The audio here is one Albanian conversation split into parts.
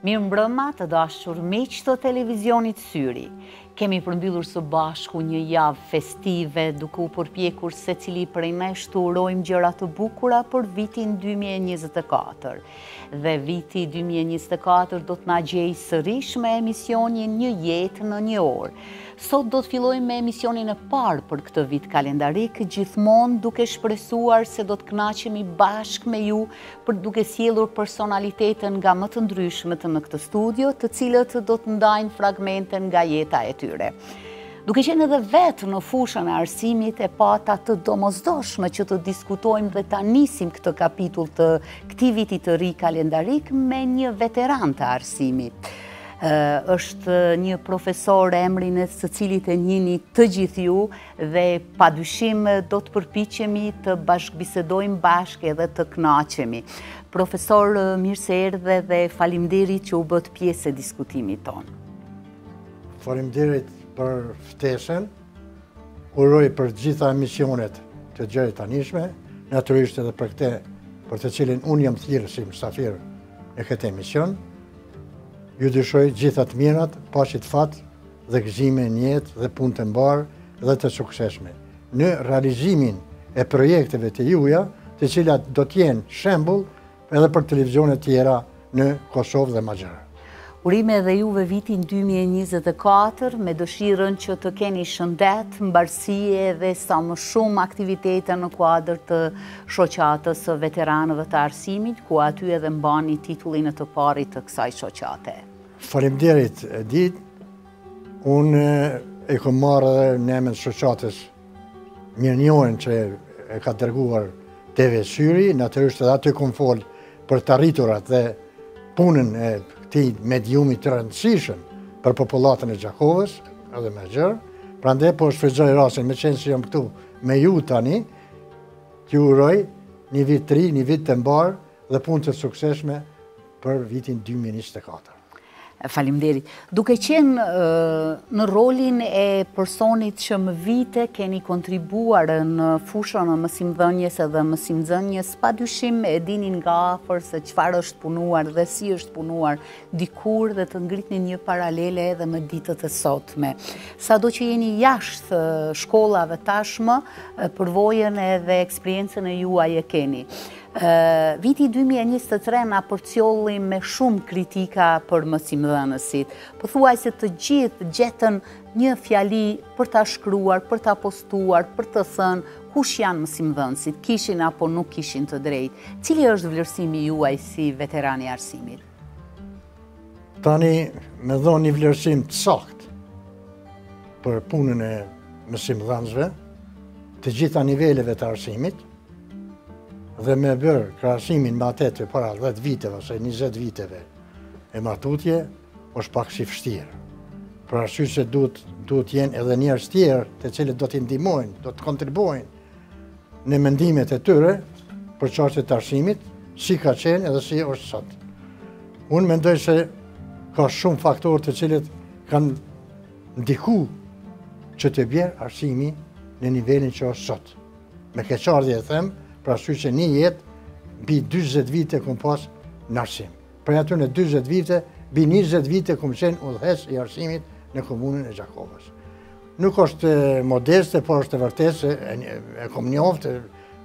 Mirëmbrëma të dashur miq të televizionit Syri. Kemi përmbyllur së bashku një javë festive duke u përpjekur secili prej nesh të urojmë gjëra të bukura për vitin 2024. Dhe viti 2024 do të na gjejë sërish me emisionin Një jetë në një orë. Sot do të fillojmë me emisionin e parë për këtë vit kalendarik, gjithmonë duke shpresuar se do të kënaqemi bashkë me ju për duke sjellur personalitete nga më të ndryshmet në këtë studio, të cilët do të ndajnë fragmente nga jeta e tyre. Duke qenë edhe vetë në fushën e arsimit e pata të domozdoshme që të diskutojmë dhe ta nisim këtë kapitull të këtij viti të ri kalendarik me një veteran të arsimit. është një profesor emrin e së cilit e njihni të gjithë ju, Dhe padyshim do të përpiqemi të bashkëbisedojmë bashkë edhe të kënaqemi. Profesor, mirë se erdhe dhe falimderit që u bëtë pjesë e diskutimit tonë. Falimderit për ftesën, uroj për gjitha emisionet e gjertanishme, natyrisht edhe për këtë, për të cilin unë jam thirr si mysafir në këtë emision, ju dëshiroj gjithë të mirat, paçit fat, dhe gëzime në jetë dhe punë të mbarë dhe të suksesshme në realizimin e projekteve të juaja, të cilat do të jenë shembull edhe për televizionet tjera në Kosovë dhe më gjerë. Urime edhe juve vitin 2024 me dëshirën që të keni shëndet, mbarësi dhe sa më shumë aktivitete në kuadër të shoqatës së veteranëve të arsimit, ku aty edhe mbani titullin e të parit të kësaj shoqate. Faleminderit E di. Unë e kam marrë edhe në emër të shoqatës mirënjohjen që e ka dërguar TV Syri, natyrisht edhe aty kam fol për të arriturat dhe punën e këtij mediumi të rëndësishëm për popullatën e Gjakovës, edhe më gjerë. Prandaj po shfrytëzoj rastin, meqenëse jam këtu me ju tani, t'ju uroj një vit të ri, një vit të mbarë dhe punë të suksesshme për vitin 2024. Faleminderit. Duke qenë në rolin e personit që me vite keni kontribuar në fushën e mësimdhënies dhe mësimdhënies, pa dyshim e dini nga afër se çfarë është punuar dhe si është punuar dikur dhe të ngrini një paralele edhe me ditët e sotme. Sado që jeni jashtë shkollave tashmë, përvojën edhe eksperiencën e juaj e keni. Viti dy mijë e njëzet e tre na përcolli me shumë kritika për mësimdhënësit. Pothuajse të gjithë gjetën një fjali për ta shkruar, për ta postuar, për të thënë kush janë mësimdhënësit, kishin apo nuk kishin të drejtë. Cili është vlerësimi juaj si veteran i arsimit? Tani me dhonë një vlerësim të saktë për punën e mësimdhënësve, të gjitha niveleve të arsimit, dhe me bërë krahasimin me atë të para 10 viteve ose 20 viteve e ma tutje, është pak si vështirë. Për arsye se duhet të jenë edhe njerëz tjerë të cilët do t'i ndihmojnë, do të kontribuojnë, në mendimet e tyre për çështje të arsimit, si ka qenë edhe si është sot. Unë mendoj se ka shumë faktorë të cilët kanë ndiku që të bjerë arsimi në nivelin që është sot. Me keqardhje e them, për arsye që një jetë mbi 20 vite kom pas në arsim. Prej atyne 20 vite, mbi 20 vite kom qenë udhëheqës i arsimit në komunën e Gjakovës. Nuk është modesti, por është e vërtetë se e kom njoftë,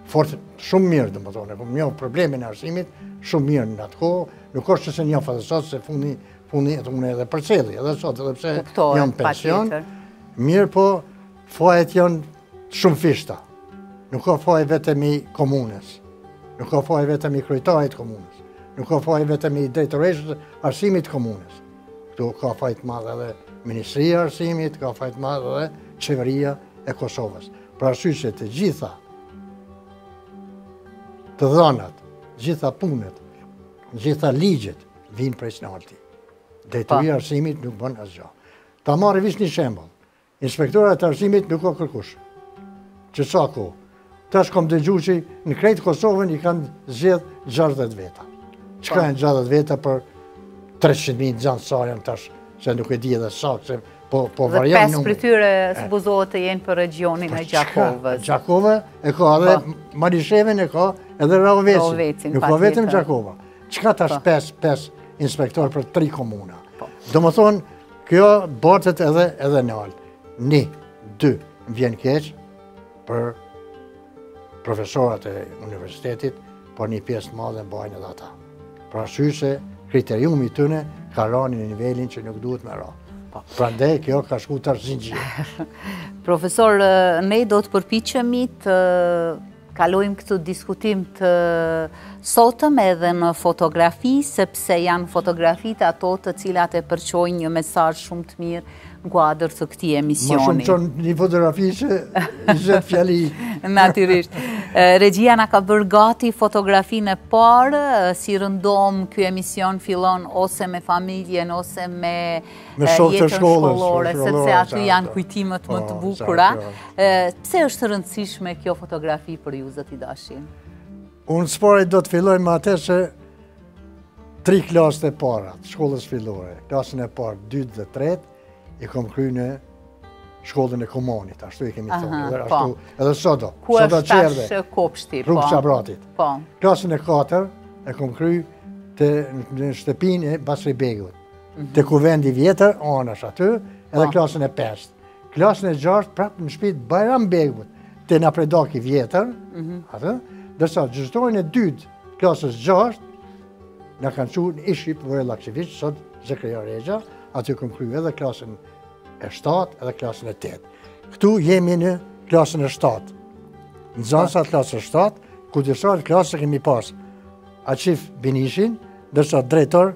fort shumë mirë, domethënë, e kom njoftë problemin e arsimit, shumë mirë në atë kohë, nuk është që s'e njoh edhe sot, se fundi, fundit mun edhe përcjelli, edhe sot, edhe pse jam n'pension, mirëpo, fajet janë shumëfishta, nuk ka faj vetëm i komunës, nuk ka faj vetëm i kryetarit komunës, nuk ka faj vetëm i drejtoreshës arsimit t'komunës, Këtu ka faj të madh edhe Ministria e Arsimit, ka faj të madh edhe Qeveria e Kosovës. Për arsye që të gjitha të dhanat, gjitha punët, gjitha ligjet, vijnë prej së nalti. Drejtoria e arsimit nuk bënë asgjo. Ta marr veç një shembull. Inspektorat të arsimit nuk ka kërkush. Qe sa kohë. Tash kom dëgju që në krejt Kosovën i kanë zgjedh 60 veta. Çka janë 60 veta për 300.000 nxanës sa janë tash, se nuk e di edhe sa, se po, po varion nuk... Dhe 5 prej tyre supozohet të jenë për regionin e Gjakovës. Gjakova e ka edhe po. Malishevën e ka edhe Rahovecin. Nuk ka vetëm Gjakovën. Çka tash 5 po. inspektorë për 3 komuna? Po. Domethënë, Kjo bartet edhe nalt. Një, dy, m'vjen keq për profesorat e universitetit, por një pjesë të madhe mbajnë edhe ata. Për arsye se kriteriumi i tyne ka ra në nivelin që nuk duhet me ra. Po. Prandaj kjo ka shku te arsimi. Profesor, ne do të përpichemi të Kalojmë këtë diskutim të sotëm edhe në fotografi, sepse janë fotografitë ato të cilat e përçojnë një mesazh shumë të mirë në kuadër të këtij emisioni. Ma shumë çon një fotografi se dhjetë fjali. Natyrisht. Regjia na ka bërë gati fotografinë e parë, si rëndom ky emision fillon ose me familjen, ose me jetën shkollore, sepse aty janë kujtimet më të po, bukura. Pse është rëndësishme kjo fotografi për ju, zoti Dashi? Unë së pari do të filloj me atë që tri klasët e para t'shkollës fillore, klasën e parë, dytë dhe tretë, i kom kry në shkollën e komonit, ashtu i kemi thonë, edhe po. ashtu, edhe sot o, sot o çerdhe, rrugë po. Çabratit. Po. Klasën e katër, e kom kry te në shtëpinë e Basri Begut. Mhm. Te kuvendi i vjetër, anash aty, edhe po. klasën e pestë. Klasën e gjashtë, prapë në shpi t'Bajram Begut, te Napredaki i vjetër, mhm. atë, ndërsa gjysvjetorin e dytë t'klasës gjashtë, na kanë çu në ish Vojo Lakiçeviq, sot Zekeria Rexha, aty e kam kry edhe klasën e shtatë, edhe klasën e tetë. Këtu jemi në klasën e shtatë. Nxansat po. klasën e shtatë, kujdestar klase e kemi pasë, Aqif Binishin, ndërsa drejtor,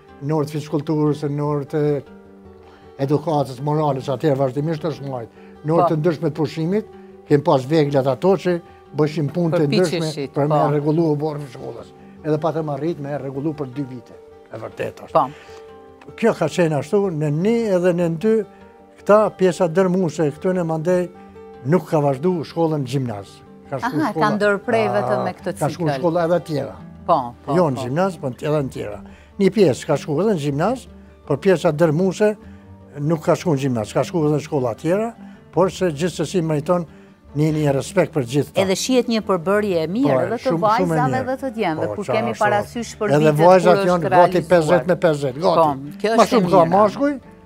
Në orë të fizkulturës, në orë të edukatës morale, atëherë vazhdimisht është majtë. Në orë të po. ndryshme të pushimit, kemi pas veglat ato që bëshim punë të ndryshme për me po. rregullu oborrin e shkollës. Edhe patëm arrit me e rregullu për dy vite, e vërtetë është. Po. Kjo ka qenë ashtu në një edhe në dy Këta pjesa dërrmuese e këtyne mandej, nuk ka vazhdu shkollën gjimnaz. Aha, ka ndërpre vetëm me këtë cikël. Ka shku në shkolla edhe tjera. Po, po, jo në po. gjimnaz, po edhe në tjera. Një pjesë ka shku edhe në gjimnaz, por pjesa dërrmuese nuk ka shku në gjimnaz, ka shku edhe në shkolla tjera, por se gjithsesi meriton një një respekt për gjithë ta. Edhe shihet një përbërje e mirë, po, edhe të vajzave dhe të djemve, po, kur kemi parasysh për vitet kur është realizuar. Edhe vajzat janë gati 50 me 50, gati. Ma shumë ka mashkuj,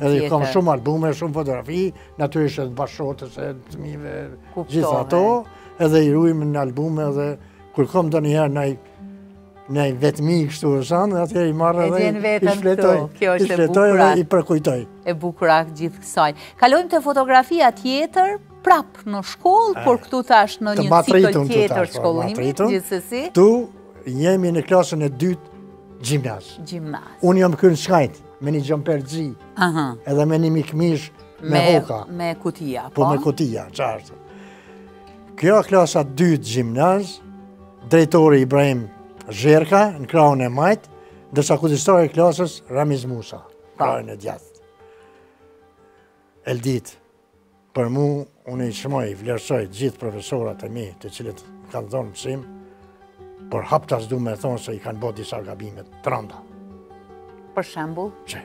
Edhe kam shumë albume, shumë fotografi, natyrisht edhe të bashkëshortes e të fmive, gjithë ato, edhe i rujmë në albume dhe kur kom ndonjëherë ni ni vetmi kështu e shanë, dhe atëherë i marr dhe i shfletoj, i shfletoj dhe i përkujtoj. E bukura e gjithë kësaj. Kalojmë te fotografia tjetër, prap në shkollë, eh, por këtu tash në një cikël tjetër po, shkollimi, gjithsesi. Ktu jemi në klasën e dytë gjimnaz. Gjimnaz. Unë jam krejt në skaj. me një xhemper t'zi, edhe me një kmishë me hoka. Me kutia, po? Po me kutia, qartë. Kjo klasa 2 gjimnaz, drejtori Ibrahim Zherka, në krahun e majtë, ndërsa kujdestari i klasës Ramiz Musa, krahun e djathtë. Eldit. Për mu, unë i çmoj, i vlerësoj gjithë profesorat e mi të cilët më kanë dhonë mësim, por haptas du me thonë se i kanë bo disa gabime të randa. Për shembull? Që,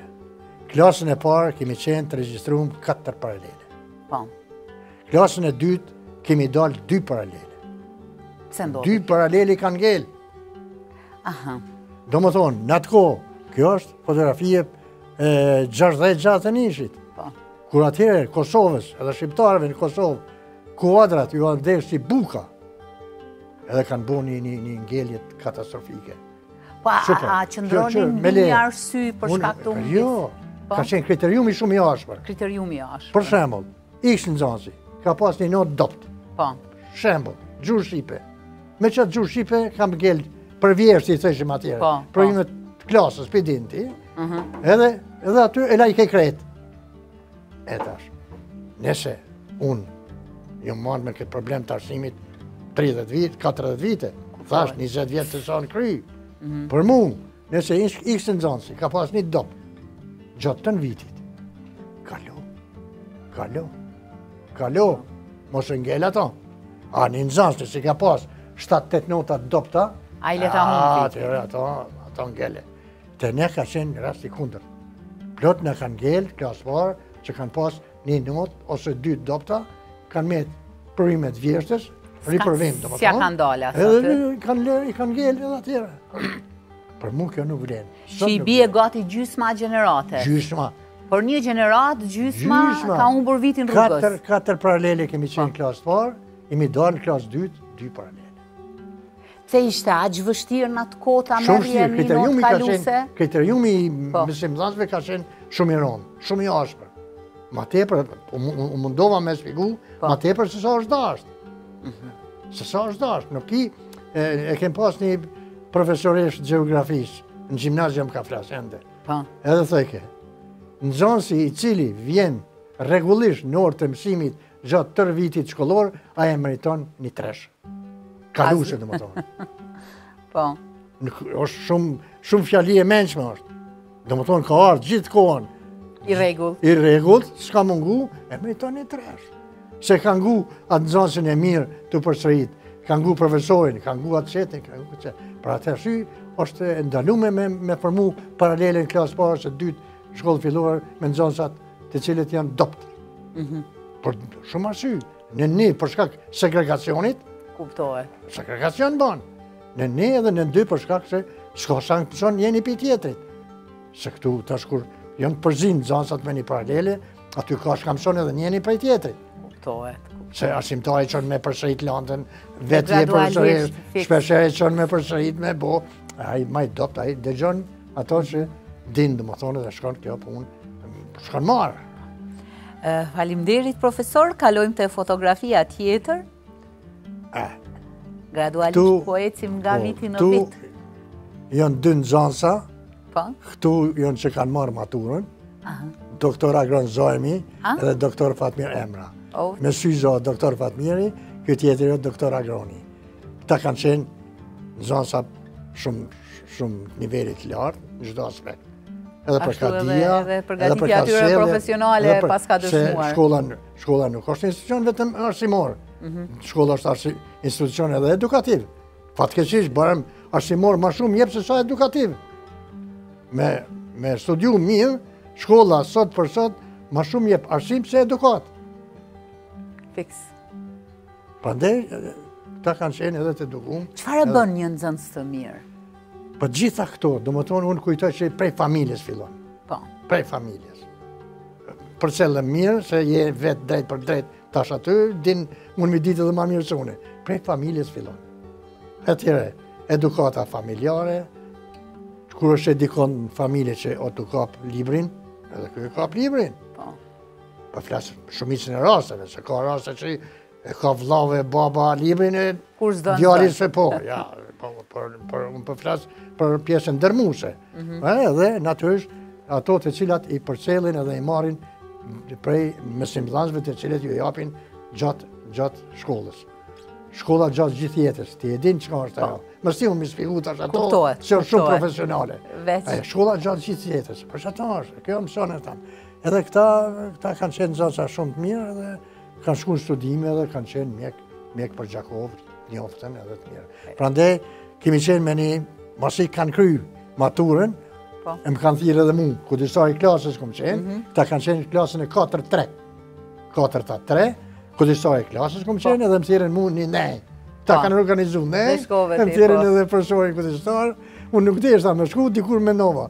klasën e parë kemi qenë të regjistrum 4 paralele. Po. Klasën e dytë kemi dalë 2 paralele. Pse ndodhi? 2 paralele i kanë ngelë. Aha. Domethonë, në atë kohë, kjo është fotografi e 61-shit. Kur atëherë Kosovës edhe shqiptarëve në Kosovë kuadrat ju janë dashtë si buka. Edhe kanë bo një një një ngelje katastrofike. Po a, a qëndronin me një arsye për shkak të Jo. Po? Ka qenë kriteriumi shumë i ashpër. Kriteriumi i ashpër. Për shembull, X nxënësi ka pas një notë t'dobët. Po. Shembull, gjuhë shqipe. Me qat gjuhë shqipe ka ngel për vjeshtë si i thojshim atëherë. Po. Provimet, po, e klasës, p'e din ti. Mhm. Edhe edhe aty e lajke krejt. E tash, nëse unë jom marrë me këtë problem të arsimit 30 vite, 40 vite, thash 20 vjet të sa në kry, mhm. për mu, nëse X nxënësi ka pas një t'dobët, gjatë tanë vitit, kalo, kalo, kalo, mos e ngele ato, a një nxënës si ka pas 7-8 nota t'dobëta, ai le ta humb vitin, a, të rrë, ato, ato ngele, Te ne ka qenë rast i kundërt. Plot na kanë ngel klasë parë që kanë pas një notë ose dy t'dobëta, kanë met provime të vjeshtës, riprovim domethonë. S'ja kanë dalë as aty? Edhe kanë lënë, i kanë ngel edhe atëherë. Për mu kjo nuk vlen. Që i bie gati gjysma gjenerate. Gjysma. Por një gjeneratë, gjysma, ka humbur vitin rrugës. Katër, katër paralele kemi qenë po. klasë parë, jemi dalë klasë dytë, dy paralele. Pse ishte aq vështirë në atë kohë ta merrje një notë kaluse? Kriteriumi i po. mësimdhënësve ka qenë shumë i rëndë, shumë i ashpër. Ma tepër, u mundova me shpjegu, po. ma tepër se sa është dashtë. Mhm. Se sa është dashtë, nuk ki, e kem pas një profesoreshë t'gjeografisë, në gjimnaz jam ka flas, ende. Po. Edhe thojke, nxënësi i cili vjen rregullisht në orë të mësimit Gjatë tërë vitit shkollor, ai e meriton një tresh. Kaluse, domethonë. Po. është shumë, shumë fjali e mençme është. Domethonë, ka ardhë gjithë kohën. I rregullt. I rregullt, s'ka mungu, e meriton një tresh. Se ka ngu atë nxansin e mirë tu përsërit, ka ngu profesorin, ka ngu atë tjetrin, ka ngu këtë tjetrin. Për atë arsye, është e ndalume me, me formu paralele në klasë parë e t'dytë shkollë fillore me nxansat të cilët janë dobët. Mhm. Për shumë arsye, nën një për shkak segregacionit, kuptohet. Segregacion bon. Nën një edhe nën dy për shkak se s'ka çka mëson njeni prej tjetrit. Se këtu tash kur janë të përzim nxansat me një paralele, aty ka çka mëson edhe njeni prej tjetrit. Kuptohet. Se arsimtari e çon me përsërit landën, vetë e përsërit, shpesh e çon me përsërit me bo, ai ma i dobët, ai dëgjon Ato që dinë domethonë edhe shkon kjo punë, shkon marë. Falimderit, profesor, kalojmë te fotografia tjetër. Gradualisht po ecim nga viti në vit. Këtu janë dy nxansa, po. këtu janë që kanë marrë maturën, doktor Agron Zajmi dhe doktor Fatmir Emra. Me syza o doktor Fatmiri, ky tjetër o doktor Agroni. Këta kanë qenë nxansa shumë, shumë nivelit të lartë, në gjithë aspekt. Edhe përgatitja, edhe përgatitja e tyre profesionale pas e ka dëshmuar. Shkolla, shkolla nuk është institucion vetëm arsimor. Mhm. Shkolla është arsi, institucion edhe edukativ. Fatkeqish, barem arsimor ma shumë jep se sa edukativ. Me, me studiu mirë, shkolla sot për sot ma shumë jep arsim se edukatë. Fiks. Prandaj, këta kanë qenë edhe të edukum. Çfarë e bën një nxënës të mirë? Po gjitha këto, domethonë, unë kujtoj që prej familjes fillon. Po. Prej familjes. Përcjellëm mirë, se je vetë drejtpërdrejt tash aty, din, mund mi ditë dhe ma mirë se une. Prej familjes fillon. Atëherë, edukata familjare, kur është dikush në familje që o tu kap librin, edhe ky e kap librin. Po. Po flas shumicën e rasteve, se ka raste që e kap vllau e baba librin e djali s'e, po, ja, po, po, po, unë po flas për pjesën dërrmuse. Mhm. Dhe, natyrisht, ato të cilat i përcjellin edhe i marrin prej mësimdhansve të cilat ju japin gjatë, gjatë shkollës. Shkolla gjatë gjithë jetës, ti e din çka është ajo. Më si unë mi spiku të ato, që është shumë profesionale. Shkolla gjatë gjithë jetës, për që ato është, kjo mëson e tamë. Edhe këta, këta kanë qenë nxënësa shumë të mirë dhe kanë shku në studime dhe kanë qenë mjek, mjek për Gjakovë, njoftën edhe të mirë. Prandaj, kemi qenë me një, masi kanë kry maturën, po. e më kanë thirrë edhe mu, kujdestar i klasës kam qenë, mhm. këta kanë qenë klasën e 4-3, 4-3, kujdestar i klasës kam po. qenë edhe më thirrën mu një nejë. Këta po. kanë organizu nejë, më thirrën po. edhe profesorin kujdestar, unë nuk deshta me shku, dikur menova.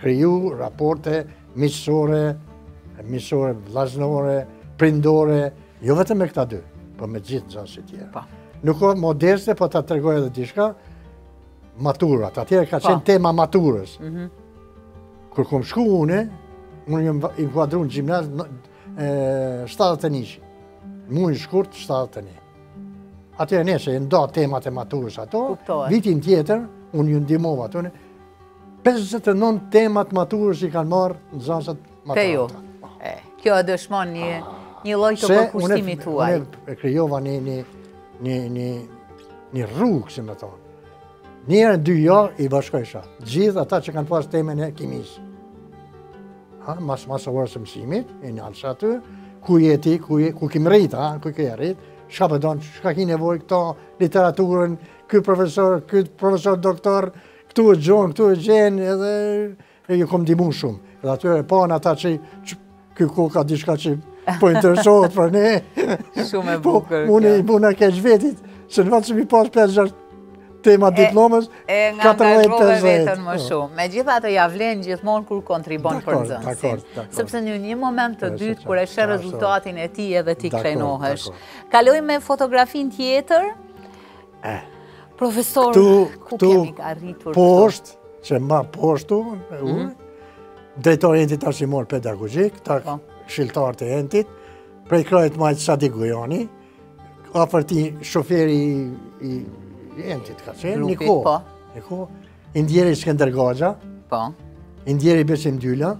Kriju raporte miqësore, miqësore, vllaznore, prindore, jo vetëm me këta dy, po me gjithë nxënësit tjerë. Po. Nuk o modeste, po ta tregoj edhe diçka, maturat, atëherë ka, po, qenë tema e maturës. Mhm. Kur kom shku une, unë jam inkuadru në gjimnaz 71. Muj shkurt 71. Atëherë ishin nda temat e maturës ato, vitin tjetër, unë ju ndihmova të Pesëdhjetë e nëntë tema të maturës që i kanë marrë nxënësat maturantë. Te ju. Po. Kjo e dëshmon një një lloj të përkushtimit tuaj. Unë e krijova një një një një një rrugë, si me thonë. Një herë, dy, jo, i bashkojsha. Gjithë ata që kanë pas temën e kimisë. Ha, mas mas orës së mësimit, e i nalsha aty, ku jeti, ku je, ku ki mrri, ha, ku ke mrri, çka po don, po çka ki nevoj këto literaturën, këtë profesor, këtë profesor doktor, Këtu e gjon, këtu e gjen edhe e ju kom ndihmu shumë. Edhe atëherë e panë ata që qiky koka dikush që po interesohet për ne. Shumë e, po, bukur. Po, unë i buna keq vetit, se në vend që me i pasë 5-6 tema diplomës, 14-15. E ngarkove veten më po. shumë. Megjithatë ia vlen gjithmonë kur kontribuon për nxënësin. Sepse në një moment të dytë, kur e sheh rezultatin e tij edhe ti krenohesh. Kaloj me fotografinë tjetër, Profesor, ku kemi arritur? Këtu poshtë, qe ma poshtë unë, e mhm. unë, drejtor i entit arsimor pedagogjik, këta, po, këshilltarët e entit, prej krahit majtë Sadi Gujoni, afër tij shoferi i entit ka qenë, një kohë, po. një kohë, i ndjeri Skender Gaxha, po. i ndjeri Besim Dyla,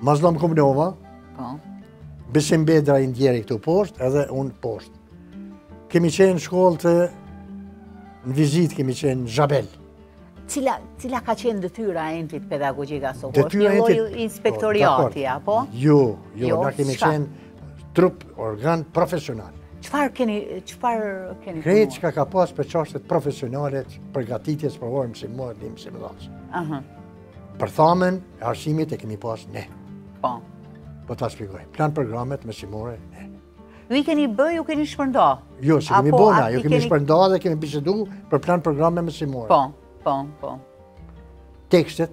Mazllom Kumnova, po. Besim Bedra i ndjeri këtu poshtë, edhe unë poshtë. Kemi qenë shkollat në vizitë, kemi qenë në Zhebel. Cila, cila ka qenë detyra e entit pedagogjik asokohe? Detyra e entit... Po, inspektorati, apo? Jo, jo, jo na kemi qenë trup, organ profesional. Çfarë keni, çfarë keni të Krejt çka ka pas për çashtjet profesionale të përgatitjes, për orë mësimore, të mësimdhanësve. Tërë themelin e arsimit e kemi pas ne. Po. Po ta shpjegoj. Planprogramet mësimore, ne. Ju i keni bë, ju i keni shpërnda? Jo, s'i kemi bo na, ju kemi shpërnda dhe kemi bisedu për planprograme mësimore. Po, po, po. Tekstet,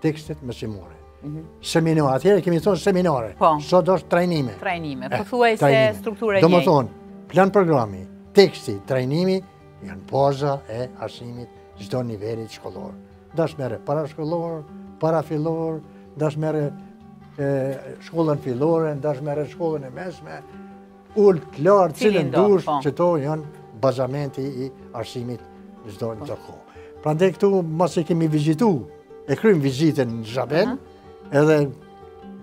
tekstet mësimore. Mhm. Seminare, atëherë kemi thonë seminare. Po. Sot është trajnime. Trajnime, eh, pothuajse strukturë e njëjtë. Domethonë, planprogrami, teksti, trajnimi, janë baza e arsimit çdo nivelit shkollor. dash merre parashkollor, parafillor, dash merre shkollën fillore, dash merre shkollën e mesme, ulët, lartë, cilën dush, po. qeto janë bazamenti i arsimit në çdo kohë. Prandaj këtu, masi e kemi vizitu, e krymë vizitën në Zhaben, edhe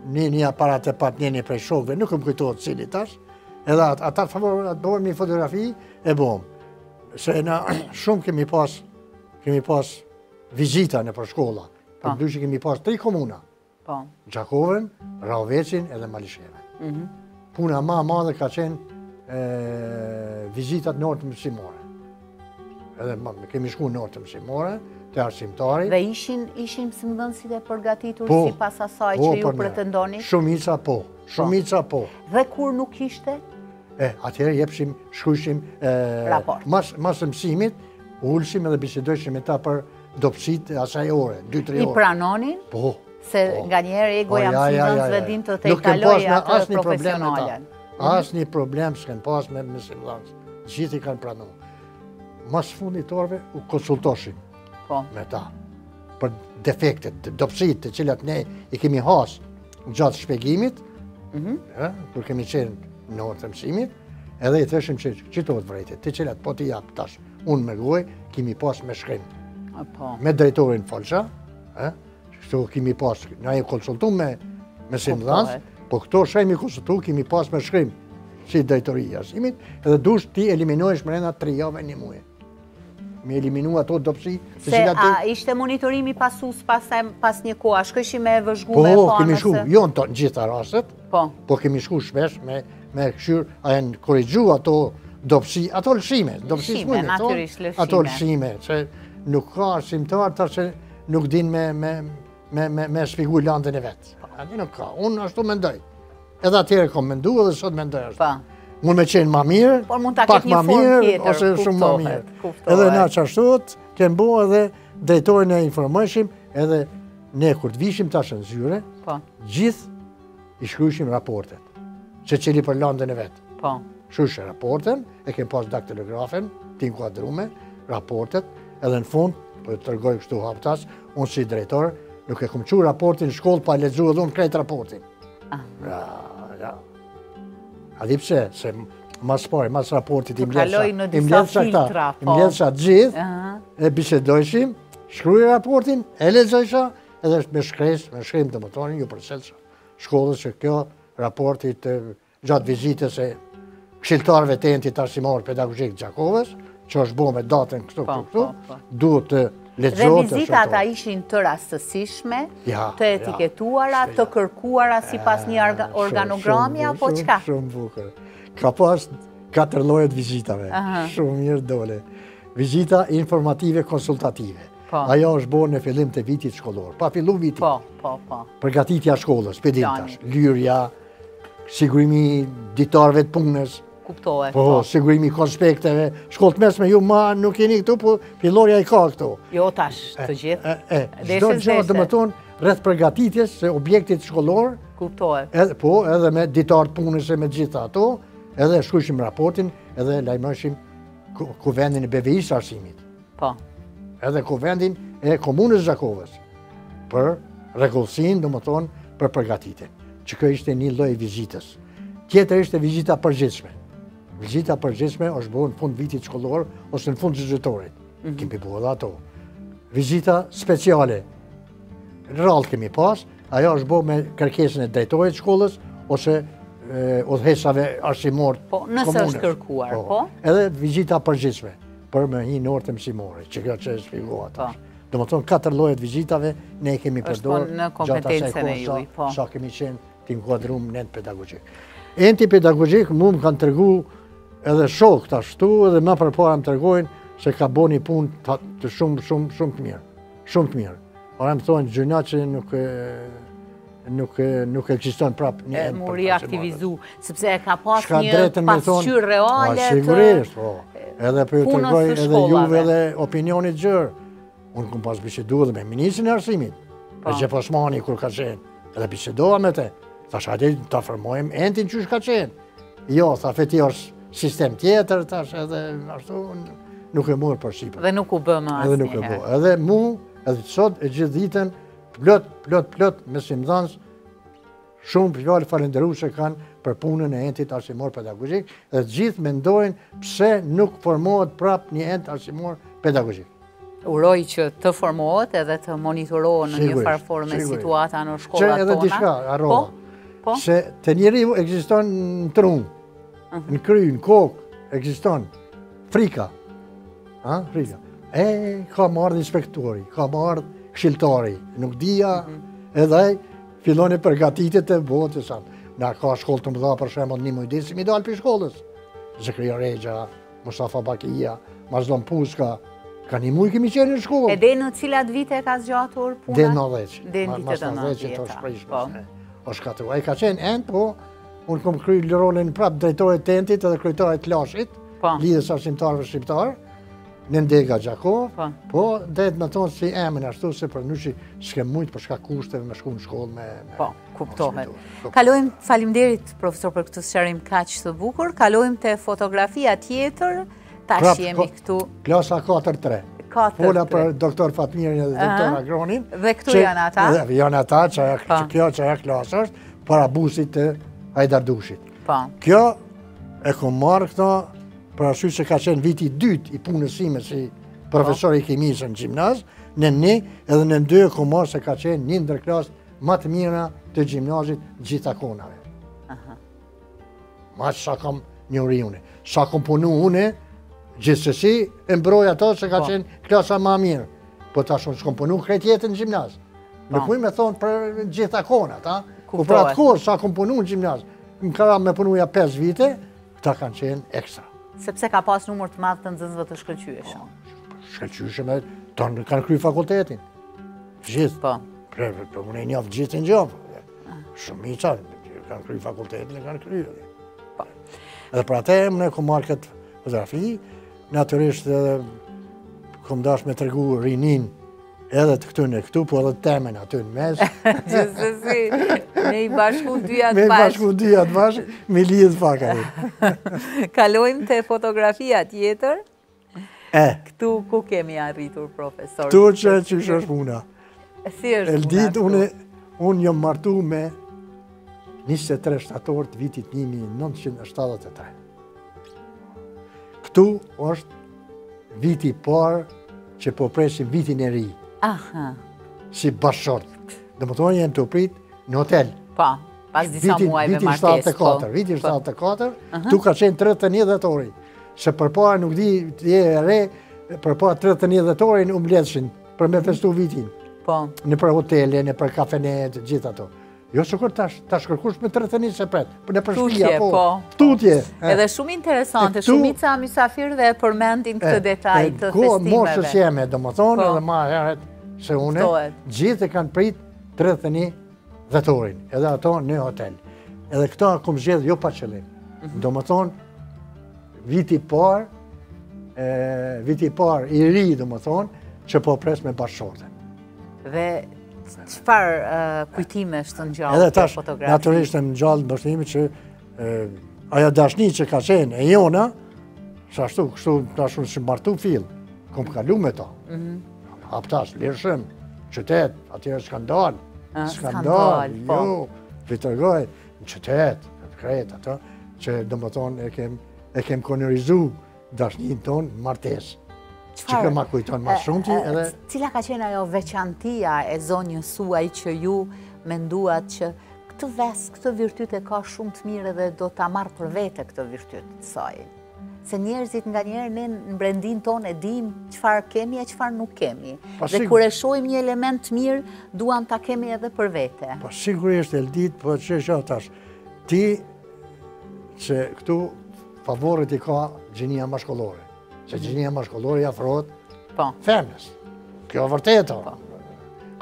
ni aparat e pat një një prej shokve, nuk më kujtohet cili tash, edhe ata thanë, a t'bojmë një fotografi, e bojmë. Se na shumë kemi pasë, Kemi pas vizita nëpër shkolla, po. për dysh se kemi pas tri komuna, po. Gjakovën, Rahovecin edhe Malishevën. Mhm. Puna ma madhe ka qenë vizitat në orët mësimore. Edhe kemi shku në orët mësimore, te arsimtari. Dhe ishin, ishin mësimdhënësit e përgatitur po, sipas asaj po, që ju pretendoni? Shumica po, shumica po. Dhe kur nuk ishte? E, atëherë jepshim, shkojshim mas mësimit, ulshim edhe bisedojshim me ta për dobsitë e asaj ore, 2-3 ore. I pranonin? Po. Se po. nganjëherë egoja po, e mësimdhënësve din të tejkalojë atë profesionale. Mhm. Asnjë problem s'kem pas me mësimdhënës, gjithi kanë pranu. Mas fundit t'orëve u konsultoshim po. me ta për defektet, dobsitë të cilat ne i kemi hasë. Gjatë shpjegimit, mhm. kur kemi qenë në orë të mësimit, edhe i thojshim që qeto vrejtje, të cilat po t'i jap tash, unë me gojë, ki me i pas me shkrim. Po. Me drejtorin folsha, këto ki me i pas, na jem konsultu me mësimdhanës, po këto si jemi konsultu, ki me i pas me shkrim, si drejtori e arsimit, edhe dush ti eliminojsh mrena tri jave një muji. me i eliminu ato dobsi. Se a ishte monitorimi pasues pas një kohe, a shkojshi me vëzhgu po, me po, kemi shku, jo në t'gjitha rastet, po. po kemi shku shpesh me këshyrë, a i kanë korrigju ato dobsi, ato lëshime, dobsi shkujnë, lëshime. ato lëshime, se nuk ka arsimtar që nuk din me shpjegu landën e vet. Ani nuk ka, unë ashtu mendoj. Edhe atëherë kam mendu edhe sot mendoj ashtu. Po. Mund me qenë ma mirë, Por mund ta ketë një formë tjetër, pak ma mirë, ose shumë ma mirë, kuptohet. kuptohet. Edhe na qashtu, kemë bo edhe drejtorin e informojshim, edhe ne kur të vishim tash në zyre, Po, gjithë i shkrujshim raportet, secili për landën e vet. po. Shkrujshim raportin, e kemë pas daktilografen, t'inkuadrume, raportet, edhe në fund, po t'tregoj kështu haptas, unë si drejtor, nuk e kom çu raportin në shkollë pa e lexu edhe unë krejt raportin. A di pse, se ma s'pari, mas raportit i mbledhësha... Të kalojë në disa filtra, po. I mbledhësha t'gjithë, e bisedojshim, shkrujë raportin, e lexojsha, edhe me shkresë, me shkrim me tonin, ju përcellsha. Shkollës që ky raporti të... Eh, Gjatë vizitës së këshiltarëve të entit arsimor pedagogik Gjakovës, që është bo me datën këtu këtu këtu, po, po, po. duhet të lexohet Dhe vizitat a ishin të rastësishme, të etiketuara, të kërkuara sipas një organogrami, apo çka? Shumë bukur. Ka pas katër llojet vizitave, shumë mirë dole. Vizita informative konsultative. Ajo është bo në fillim të vitit shkollor. Pa fillu viti. Po, po, po. Përgatitja shkollës, pedintash, lyrja, Sigurimi ditarëve të punës. Kuptohet. Po, po. sigurimi konspekteve. Shkollat e mesme, ju ma nuk jeni këtu, po fillorja i ka këtu. Jo tash, të gjithë. E, e, zdo të gjithë, domethënë, rreth përgatitjes së objektit shkollor. Kuptohet. Edhe, po, edhe me ditarë të punës e me gjitha ato, edhe shkrujshim raportin, edhe lajmërojshim kuvendin e BVI-së së arsimit. Po. Edhe kuvendin e komunës Gjakovës për rregullsinë, do më thonë, për përgatitjen. Që kjo ishte një lloj vizitës. Tjetër ishte vizita përgjithshme. Vizita përgjithshme është bërë në fund të vitit shkollor ose në fund gjysmëvjetorit. Mm -hmm. Kemi bërë dhe ato. Vizita speciale. Rallë kemi pas, ajo është bërë me kërkesën e drejtorit të shkollës ose udhëheqësve arsimor po, nëse është kërkuar, po. po. Edhe vizita përgjithshme. për me një orë mësimore, që kjo e shpjegova të është. Domethënë, katër llojet vizitave, ne kemi përdor po, në kompetencën e juaj, po. Sa kemi qenë të inkuadrum në ent pedagogik. Enti pedagogik mu më kanë tregu edhe shokë tash, edhe më përpara më tregojnë se ka bo një punë shumë, shumë, shumë të mirë. Shumë të mirë. Ora më thonë, gjynah që nuk e... Nuk, nuk ekziston prap një e mori e aktivizu, sepse e ka pas një pasqyrë reale të... Sigurisht, po. Edhe po të tregoj edhe juve dhe opinionit gjërë. Unë kam pas bisedu edhe me ministrin e arsimit, e po. Rexhep Osmani, kur ka qenë, edhe bisedova me te. Thashë hajde ta formojmë entin qysh ka qenë. Jo, tha feti është sistem tjetër, tash edhe ashtu, nuk e mur parasysh. Dhe nuk u bëmë asë Edhe nuk u bë. Edhe mu, edhe sot e gjithë ditën, Plot, plot, plot, mësimdhënës, shumë fjalë falënderuese kanë për punën e entit arsimor pedagogik dhe të gjithë mendojnë pse nuk formohet prap një ent arsimor pedagogik. Uroj që të formohet edhe të monitorohet në një farë forme situata në shkollat tona. Që edhe diçka, arro, po, po. se te njeriu ekziston në tru, mhm. në kry, në kokë, ekziston. Frika. Ha, frika. E, ka me ardhë inspektori, ka me ardhë këshiltari, nuk dija, mhm. edhe ai fillon përgatitet e botës, atë. Na ka shkolla të mëdha, për shembull, një muj ditë s'kemi dalë prej shkollës. Zekerija Rexha, Mustafa Bakija, Mazllom Këpuska, Ka një muj kemi qenë në shkollë. Deri në cilat vite ka zgjatur puna? Dhe në dheqë. Deri në vitet nëntëdhjetë. Dhe në dheqë u shprish. Po. është ka të vaj ka qenë ent, po Unë kom kry rolin prap drejtorit të entit edhe kryetarit të LASH-it, po. Lidhjes Arsimtarëve Shqiptarë, nëndega Gjakovë, po, po drejt me thonë si emën ashtu se përndryshe s'ke mujtë për shkak kushteve me shku në shkollë me... Po, kuptohet. Kalojmë, faleminderit profesor për këtë sqarim kaq të bukur, kalojmë te fotografia tjetër, Tash jemi këtu. Klasa 4-3. Fola për doktor Fatmirin dhe doktor Agronin. Dhe këtu janë ata. Dhe janë ata që po. kjo qe klasë është para bustit të Hajdar Dushit. Po. Kjo e kom marrë këto për arsye se ka qenë viti i dytë i punës sime si profesor i kimisë në gjimnaz, nën një edhe nën dy e kom marrë se ka qenë një ndër klasat ma të mira të gjimnazit të gjitha kohnave. Me sa kam njohuri une. Sa kam punu une, gjithsesi, e mbroj ato se ka po. qenë klasa ma e mirë. Po tash unë s'kom punu krejt jetën në gjimnaz. Po. Nuk muj me thonë për gjitha kohnat, a? Po për atë kohë, sa kom punu në gjimnaz, më ka ra me punu nja 5 vite, këta kanë qenë ekstra. Sepse ka pas numër të madh të nxënësve të shkëlqyeshëm. Po, shkëlqyeshëm edhe kanë kry fakultetin. Gjithë. Po. Pre, për më në një gjithë në gjëmë. Shumica, kanë kry fakultetin e kanë kry. Po. Edhe për atë domethonë e kom marrë këtë fotografi, natyrisht edhe kom dash me tregu rininë edhe të këtyne këtu, po edhe temen aty në mes. Gjithsesi, me i bashku dyjat bashkë. Me i bashku dyjat bashkë, me i lidhë pak. Kalojmë te fotografia tjetër. Këtu ku kemi arritur, profesor? Këtu qe qysh është puna. Si është puna? Eldit, unë, unë jam martu me 23 shtator të vitit 1973. Këtu është viti i parë që po presim vitin e ri. Aha. Si bashkëshortë. Domethonë jem tu prit në hotel. Pa, po, pas disa muajve martesë. Vitin 74, po. vitin 74, po. këtu ka qenë 31 dhjetori. Se përpara nuk di ti je e re, përpara 31 dhjetorin u mbledhshin për me festu vitin. Po. Nëpër hotele, nëpër kafene, të gjitha ato. Jo sikur tash, tash kërkush më 31 s'e pret, por nëpër shpia, po, po. tutje. Edhe shumë interesante, shumica e mysafirëve e përmendin këtë detaj të festimeve. Kjo mosha jeme, domethonë, po. edhe ma heret se une, gjithë e kanë prit 31 dhjetorin, edhe ato në hotel. Edhe këta e kom zgjedh jo pa qëllim. Mhm. Domethonë, viti i parë, viti i parë i ri, domethonë, që po pres me bashkëshorte. Dhe çfarë kujtimesh të ngjall kjo fotografi? Edhe tash, natyrisht e ngjall të bashkëshorte, Ajo dashni që ka qenë e jona, që ashtu, kështu, të ashtu në s'jem martu, fill, kom kalu me ta. Mhm. Haptas, lirshëm, n'qytet, atje është skandal, ah, skandal, po. jo, ju tregoj, në qytet, krejt ato, që domethonë e kem, e kem kunorizu, Dashninë tonë, martesë. Çka ma kujton ma shumë ti edhe... Cila ka qenë ajo veçantia e zonjës suaj që ju menduat që këtë ves, këtë virtyt e ka shumë të mirë dhe do ta marr për vete këtë virtyt të saj. Se njerëzit nganjëherë në brendinë tonë e dimë çfarë kemi e çfarë nuk kemi. Dhe kur e shohim një element të mirë, duam ta kemi edhe për vete. Po sigurisht Eldit, po qysh tash, ti që këtu Favoret i ka gjinia mashkullore, se mhm. gjinia mashkullore i afrohet po. femnës. Kjo e vërtetë. Po.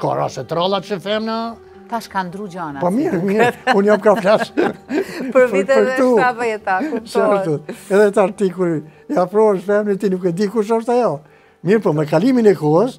Ka raste t'rralla që femna Tash kanë ndrru gjanat. Po mirë, mirë, unë jam ka flas. Për vitet e shtatëdhjeta, kuptohet. Edhe tash ti kur i afrohesh femnës, ti nuk e di kush është ajo. Mirëpo me kalimin e kohës,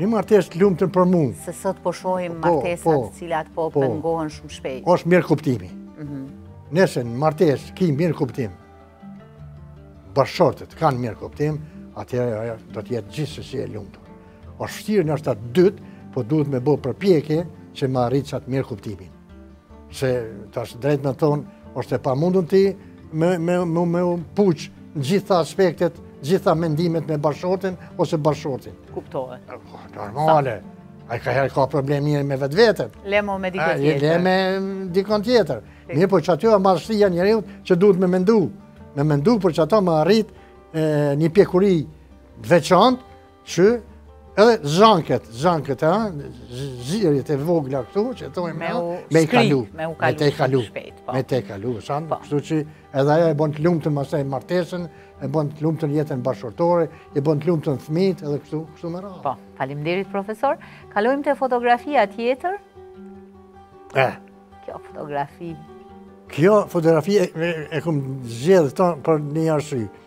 Një martesë të lumtun për mu. Se sot po shohim po, martesat po, t'cilat po, po pengohen shumë shpejt. Osht mirëkuptimi. Mhm. Nëse në martesë ki mirëkuptim, bashkëshortët kanë mirëkuptim, atëherë do të jetë gjithsesi e lumtun. Osht shtirë në është atë dytë, po duhet me bo përpjekje që me arrit qat mirëkuptimin. Se tash drejt me thonë, është e pamundun ti me, me, me, me puq gjitha aspektet, gjitha mendimet me bashkëshortin ose bashkëshorten. Kuptohet. Po, normale. Ai ka herë ka problem njeri me vetveten. Le mo me dikon tjetër. Le me dikon tjetër. Mirëpo qaty o madhështia e njeriut që duhet me mendu. Me mendu për qato me arrit një pjekuri t'veçantë Që edhe zankat, zankat, ha, zirit e vogla këtu, që të me u me i kalu, me tejkalu, po. me tejkalu, shan, po. kështu që edhe ajo e bon të lumtun masaj martesën, e bon të lumtun jetën bashkëshortore, i bon të lumtun fmijtë, edhe kështu, kështu me radhë. Po, faleminderit, profesor. Kalojmë te fotografia tjetër? E. Kjo fotografi. Kjo fotografi e, e, e kom zgjedhë për një arsye.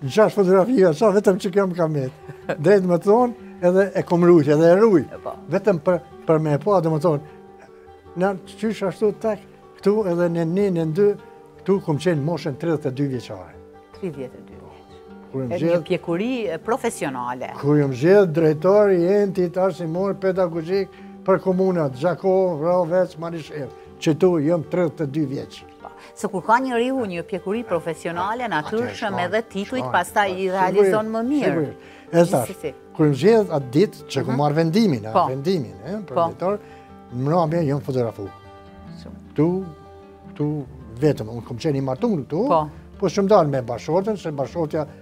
Një qaso fotografie, se vetëm qikjo më ka metë. Drejt me thonë, edhe e kom rujtë, edhe e rujtë. Po. Vetëm për, për me pa, domethonë, në qysh ashtu tak, këtu edhe në një, në dy, këtu kom qenë n'moshën 32 vjeçare. 32 vjeçare. E një pjekuri profesionale. Kur jom zgjedhë drejtor i Entit Arsimor Pedagogjik për komunat, Gjakovë, Rahovec, Malishevë. Qitu jom 32 vjeç. Po, se kur ka njeriu një pjekuri profesionale, natyrshëm edhe titujt, pastaj i realizon më mirë. E sa, kur n'zgjedh atë ditë që ku mhm. marrë vendimin, po. vendimin, e, për po. ditor, në mbramje jam fotografu. Ktu, ktu, vetëm, unë kom qenë i martun ktu, po, po shumë dalë me bashkëshorten, se bashkëshortja,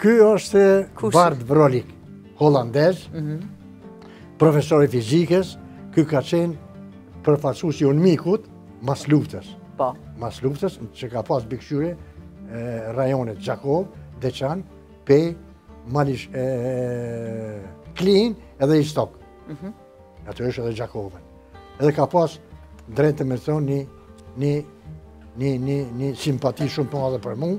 Ky është Bart Brolik, holandez, mhm. profesor i fizikës, ky ka qenë përfaqësues i UNMIK-ut mas luftës. Po. Mas luftës që ka pas mbikëqyrë rajonet Gjakovë, Deçan, Pejë, Malishevë, Klinë edhe Istog. Mhm. Natyrisht edhe Gjakovën. Edhe ka pas drejtë me thonë një një një një një simpati shumë të madhe për mua,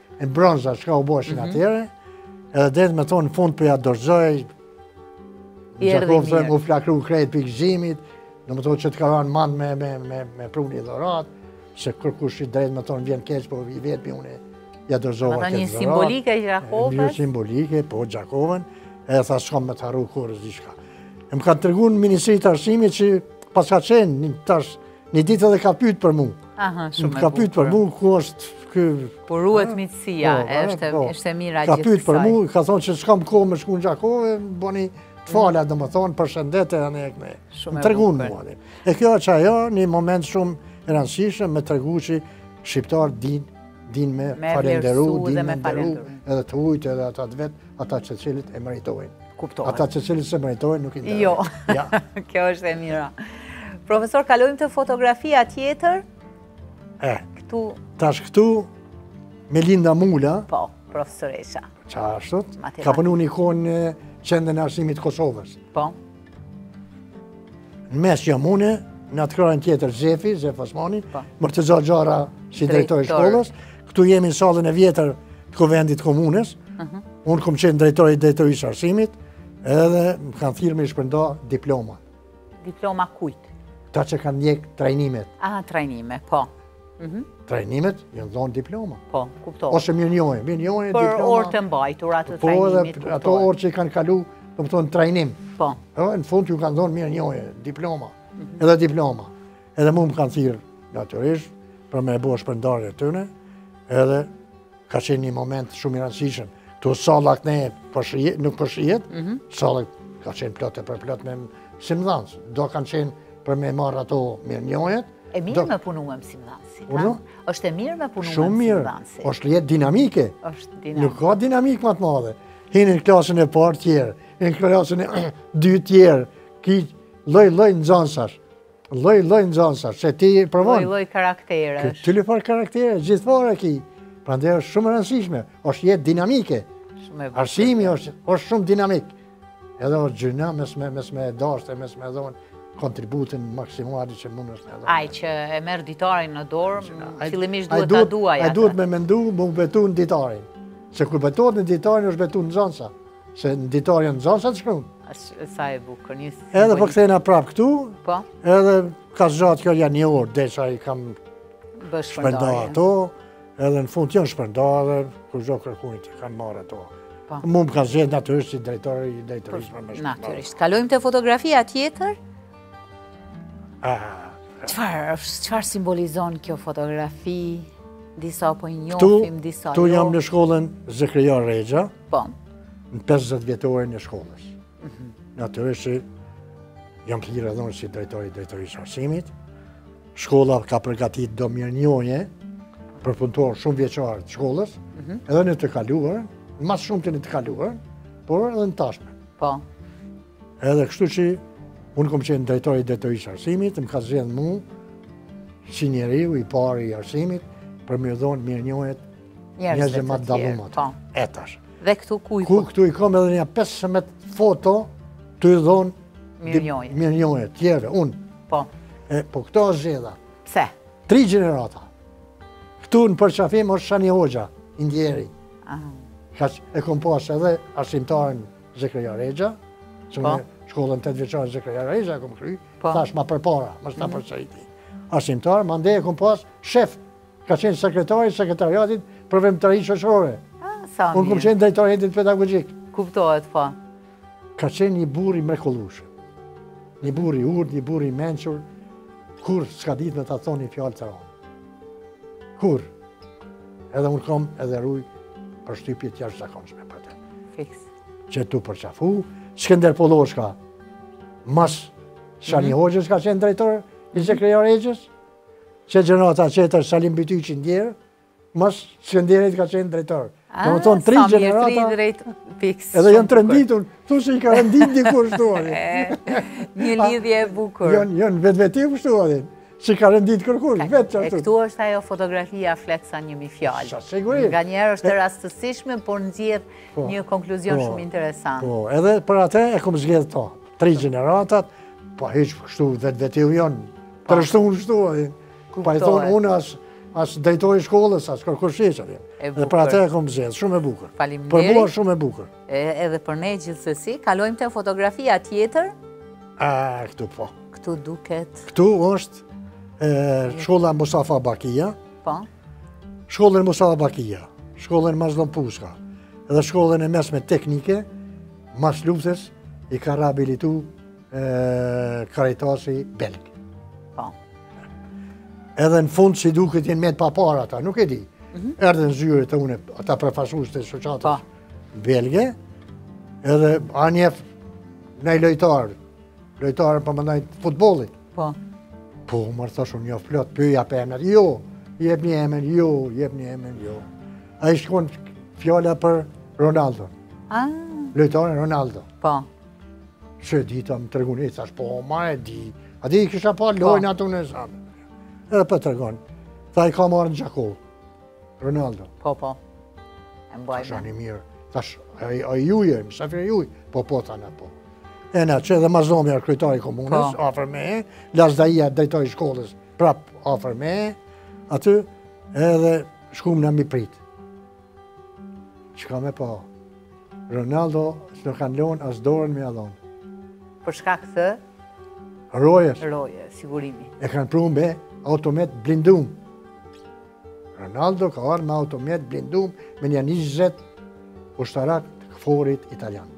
E bronza, që ka u boshin mm -hmm. atyre, edhe drejt me thonë në fund kur ia dorëzoj, Gjakovës e m'u flakru krejt prej gëzimit, domethonë që të ka ra n'mend me, me, me, me pru ni dhuratë, se kërkush i drejtë me thonë vjen keqë, po i vetë për une, ia dorëzova këtë dhuratë. Një simbolikë e Gjakovës? Një simbolikë, po Gjakovën, edhe tha s'kam me të harru kurrë, s'di çka. E më ka tregu n'Ministri të Arsimit që paska qenë, tash Një ditë edhe ka pytë për mu. Aha, shumë e bukur. Ka pytë për mu, ku është kë... Po ruhet miqësia, po, është po. e mira gjithë kësaj. Ka pytë për mu, ka thonë që s'kam kohë me shku në Gjakovë, m'i boni të fala, domethonë, përshëndete anë e këme. Shumë e tregun mua. E kjo që ajo, një moment shumë i rëndësishëm, me tregu që shqiptarët din, din me falenderu, din me nderu, edhe të hujtë, edhe ata t'vetë, ata të cilët e meritojnë. Kuptohet. Ata të cilët s'e meritojnë nuk i nderë. Jo, ja. kjo është e mira. Profesor, kalojmë te fotografia tjetër. E, këtu... tash këtu, Melinda Mula. Po, profesoresha. Qashtu? Ka punu një kohë në Qendrën e Arsimit të Kosovës. Po. Në mes jam une, në atë krahun tjetër Zefi, Zef Osmani, po. me të gjitha gjasa si drejtor i shkollës. Këtu jemi në sallën e vjetër të kuvendit të komunës. Mhm. Unë kom qenë drejtor i Drejtorisë së Arsimit, edhe më kanë thirrë me i shpërnda diploma. Diploma kujt? Kta që kanë ndjekë trajnimet. A, trajnime, po. Mhm. Trajnimet janë dhonë diploma. Po, kuptohet. Ose mirënjohje, mirënjohje diploma. Për orë të mbajtura të trajnimit, kuptohet. Po, edhe ato orë që i kanë kalu, domethonë trajnim. Po. E, në fund ju kanë dhonë mirënjohje, diploma. Mhm. Edhe diploma. Edhe mu më kanë thirrë, natyrisht, për me e bo shpërndarjen e tyne, edhe ka qenë një moment shumë i rëndësishëm. Ktu salla krejt nuk përfshihet, po mhm. salla ka qenë plot e për plot mësimdhanës. Do kanë qenë për me marrë ato mirënjohjet, E mirë me punu me mësimdhansi. Unë? është e mirë me punu me mësimdhansi. Shumë mirë, është jetë dinamike. është dinamike. Nuk ka dinamikë ma të madhe. Hin në klasën e parë tjerë, hin në klasën e dytë tjerë, ki lloj-lloj nxansash, lloj-lloj nxansash, se ti përvonë. Lloj-lloj karakteresh. Turlifarë karakteresh, gjithfarë e ki. Prandaj është shumë e rëndësishme, është jetë dinamike. Shumë e vërë. Arsimi është shumë dinamik. Edhe është gjynah mos me, mos me e dashtë e mos me dhonë kontributin maksimal që mundesh me dhonë. Ai që e merr ditarin në dorë, fillimisht duhet ta dojë atë. Ai duhet me mendu, m'u betu në ditar. Se kur betohet në ditar, është betu në nxansa. Se në ditar janë nxansa të shkrum. Sa e bukur, një simbolikë. Edhe po kthehna prapë këtu, po? edhe ka zgjat kjo ja një orë, derisa i kam shpërnda ato. Edhe në fund janë shpërnda edhe kur zdo kërkujnë të kanë marrë ato. Po. Mu më kanë zgjedh natyrisht si drejtor i drejtorisë për me shpërnda. Natyrisht. Kalojmë te fotografia tjetër? Çfarë simbolizon kjo fotografi? Disa po i njofim, disa jo. Këtu jam në shkollën Zekeria Rexha. Po. Në 50-vjetorin e shkollës. Natyrisht që jam thirrë edhe unë si drejtor i drejtorisë s'arsimit. Shkolla ka përgatit do mirënjohje për punëtorë shumëvjeçarë të shkollës, mhm. edhe në të kaluarën, ma së shumti në të kaluarën, por edhe në t'tashmen. Po. Edhe kështu që unë kom qenë drejtor i drejtorisë s'arsimit, më ka zgjedh mu, si njeriu i pari i arsimit, për me i dhonë mirënjohjet Njerëzve ma të dallum. E tash. Dhe këtu ku i ku? Këtu i kam edhe nja 15 foto tu i dhonë mirënjohje, tjera, unë. Po. E, po këto i zgjedha. Pse? Tri gjenerata. Këtu në përqafim është Shani Hoxha, i ndjeri. Aha. Ka që e kom pas edhe arsimtar në Zekeria Rexha, që po. me shkollën tetëvjeçare në Zekeria Rexha e kom kry, po. thash ma përpara, mos ta mm. përsëriti. Arsimtar, mandej e kom pas shef Ka qenë sekretar i sekretariatit për veprimtari shoqërore. Sa Unë kam qenë drejtor i entit pedagogjik. Kuptohet po. Ka qenë një burrë i mrekullueshëm. Një burrë i urtë, një burrë i mençur, kurrë s'ka ditë me ta thonë ni fjalë të rëndë. Kurrë. Edhe unë kam edhe ruj përshtypje të jashtëzakonshme për të. Fiks. Që tu përqafu, Skender Polloshka, mas Shani mm -hmm. Hoxhës ka qenë drejtor i Zekeria Rexhës, Qe gjenerata tjetër Salim Bytyqi i ndjerë, mas Skenderit ka qenë drejtor. Ah, domethonë, tri gjenerata... Edhe janë të renditur, thu se i ka rendit një kur shtu Një lidhje e bukur. Janë vetvetiu kështu ardhën. S'i ka rendit kërkush, veç që ashtu. E këtu është ajo fotografia flet sa një mijë fjalë. Sigurisht. Nganjëherë është e rastësishme, por në gjithë po, një konkluzion po, shumë interesant. Po, edhe për atë e kom zgjedhë këto. Tri gjeneratat, po veç kështu vetvetiu jonë. Për, ashtu unë shtu, pa i thonë unë as, as drejtorit shkollës, as kërkush që që E Dhe për atë e kom zgjedhë, shumë e bukër. Falim Për mua shumë e bukër. E, edhe për ne gjithsesi, kalojmë te fotografia tjetër. A, këtu po. Këtu duket. Këtu është e, shkolla Mustafa Bakija. Po. Shkollën Mustafa Bakija. Shkollën Mazllom Këpuska. Edhe shkollën e mesme teknike, mas luftës, i ka rehabilitu Karitasi Belg. Po. Edhe në fund si duket kjenë me pa pare ata, nuk e di. Mhm. Erdhën në zyre te une, ata përfaqsus të shoqatës po. Belge, edhe a njef nëj lojtar, lojtar, përmende futbolit. Po. Po, more thashë unë njoh plot, pyja për emën, jo, jep një emen, jo, jep një emen, jo. A i shkon fjala për Ronaldo. Ah. Lojtarin Ronaldo. Po. Që e dita, më tregun, e thash, po, ma e di. Ati i kisha pa po. lojnë atë unë e zanë. Edhe për tregun. Tha ka m'ardhë në Gjakovë. Ronaldo. Po, po. E mbajme. Thash, ashtë i mirë. Thash, a i juji, musafir i juji. Po, po, thanë po. E niçë edhe Mazllomi e kryetari komunës, po. afër me, Lazdaja atë drejtori shkollës, prap afër me, aty edhe shkum na me i pritë. Çka me pa? Ronaldo, s'na kanë lonë as dorën me ja dhonë. Për shkak të rojes. Rojes, sigurimi. E kanë pru me automjet t'blindum. Ronaldo ka ardhë me automjet t'blindum me nja 20 ushtarakë të KFOR-it italian.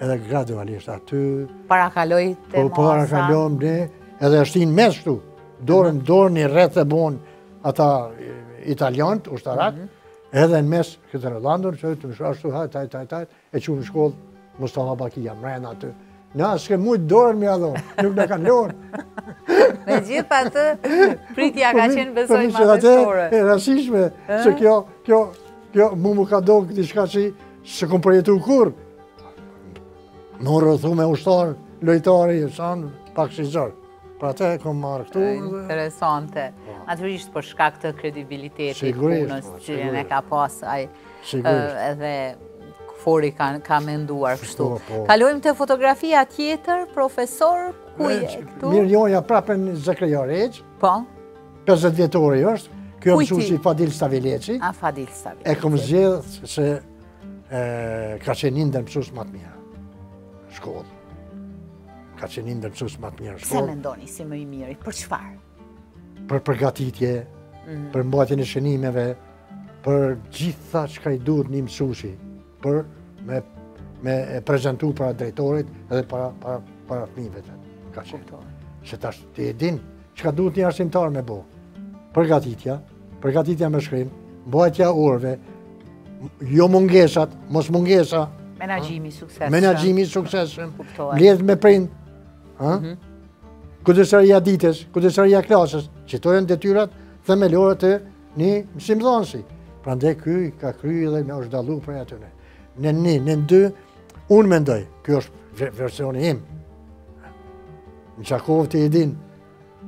Edhe gradualisht aty... Parakaloi te masa. Po, parakalojmë ne, edhe e shtinë n'mes këtu. Kordon, kordon ni rreth e bonë, ata italianët, ushtarat, mhm. edhe në mes këtë Ronaldon, qet msharë shtu, hajt, hajt, hajt, hajt, e çunë n'shkollë, Mustafa Bakija, mrena aty. Na, s'ke mujtë dorën me ja dhonë, nuk na kanë lonë. Megjithatë, pritja ka po qenë besoj po madhështore. E rëndsishme, që kjo, kjo, kjo, mu mu ka dokë diçka që s'e kom përjetu kurrë. Me rrethu me ushtarë, lojtari, sanë, pak si zërë. Për atë e kom marrë këtu. Interesante. Po. Naturisht për shkak të kredibilitetit punës po, që e ka pas ai. Edhe KFOR-i ka, ka menduar kështu. Po. Kalojmë te fotografia tjetër, profesor, ku jeni këtu? Mirënjohja prapë në Zekeria Rexha. Po. 50 vjetori është. Ky o mësusi Fadil Stavileci. A, Fadil Stavileci. E kom zgjedhë se ka qenë ndër mësusit ma t'mirë n'. Shkollë. Ka qenë një ndër mësusit më të mirë në shkollë. Pse mendoni si më i miri? Për çfarë? Për përgatitje, mhm. për mbajtjen e shënimeve, për gjitha çka i duhet një mësusi, për me, me e prezentu para drejtorit edhe para, para, para fmive ka qenë. Se tash ti e din, çka duhet një arsimtar me bo? Përgatitja, Përgatitja me shkrim, mbajtja orëve, jo mungesat, mos mungesa. Menaxhimi i suksesshëm. Menaxhimi i suksesshëm. Mbledhjet me prind. Ha? Mhm. Kujdestaria e ditës, kujdestaria e klasës, qito janë detyrat themelore të një mësimdhanësi. Prandaj ky i ka kry dhe është dallu prej atyne. Në një, në dy, unë mendoj, kjo është versioni im. Në Gjakovë ti e din,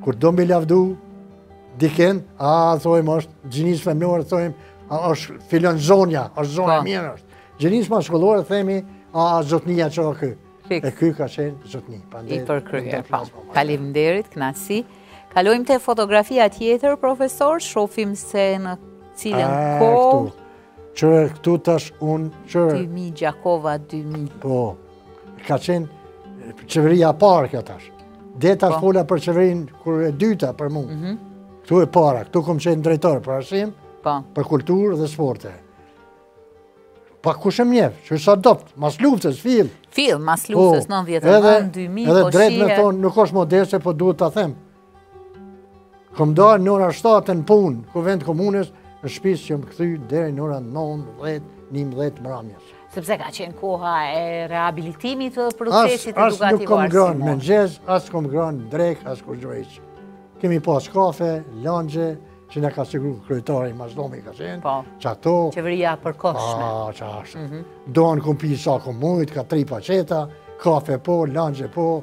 Kur do me lavdu, diken, a, thojmë, është gjinisë femnore, thojmë, a, është filan zonja, është zonja po. mirë është. Gjinisë mashkullore, themi, a, zotnija që o ky. E ky ka qenë zotni. I përkryer, po. Po. Faleminderit, knaqsi. Kalojmë te fotografia tjetër, profesor, shofim se në cilën kohë. Qërë këtu tash unë, qërë... 2000, Gjakova 2000. Po, ka qenë qeveria e parë kjo tash. Dhe tash po. fola për qeverinë kur e dyta për mu. Mhm. Këtu e para, këtu kom qenë drejtor për arsim, po. për kulturë dhe sporte. Pakkush e njef, që sa dopt, mas luftës, fill. Fill, mas luftës, 99, 2000, po shihet. Edhe drejt me thonë, nuk është modeste, po duhet ta them. Kom dalë në ora 7 në punë, kuvend të komunës, në shpi s'jam kthy deri në ora 9, 10, 11 t'mramjes. Sepse ka qenë koha e rehabilitimit të procesit edukativ. As nuk kom ngranë mëngjes, as kom ngranë drekë, as kurgjo hiç. Kemi pas kafe, langje, që na ka siguru kryetari, Mazllomi ka qenë, po. që ato... Qeveria e përkohshme. Po, qashtu. Mhm. Duhan kom pi sa kom mujtë, ka tri paqeta, kafe po, langje po,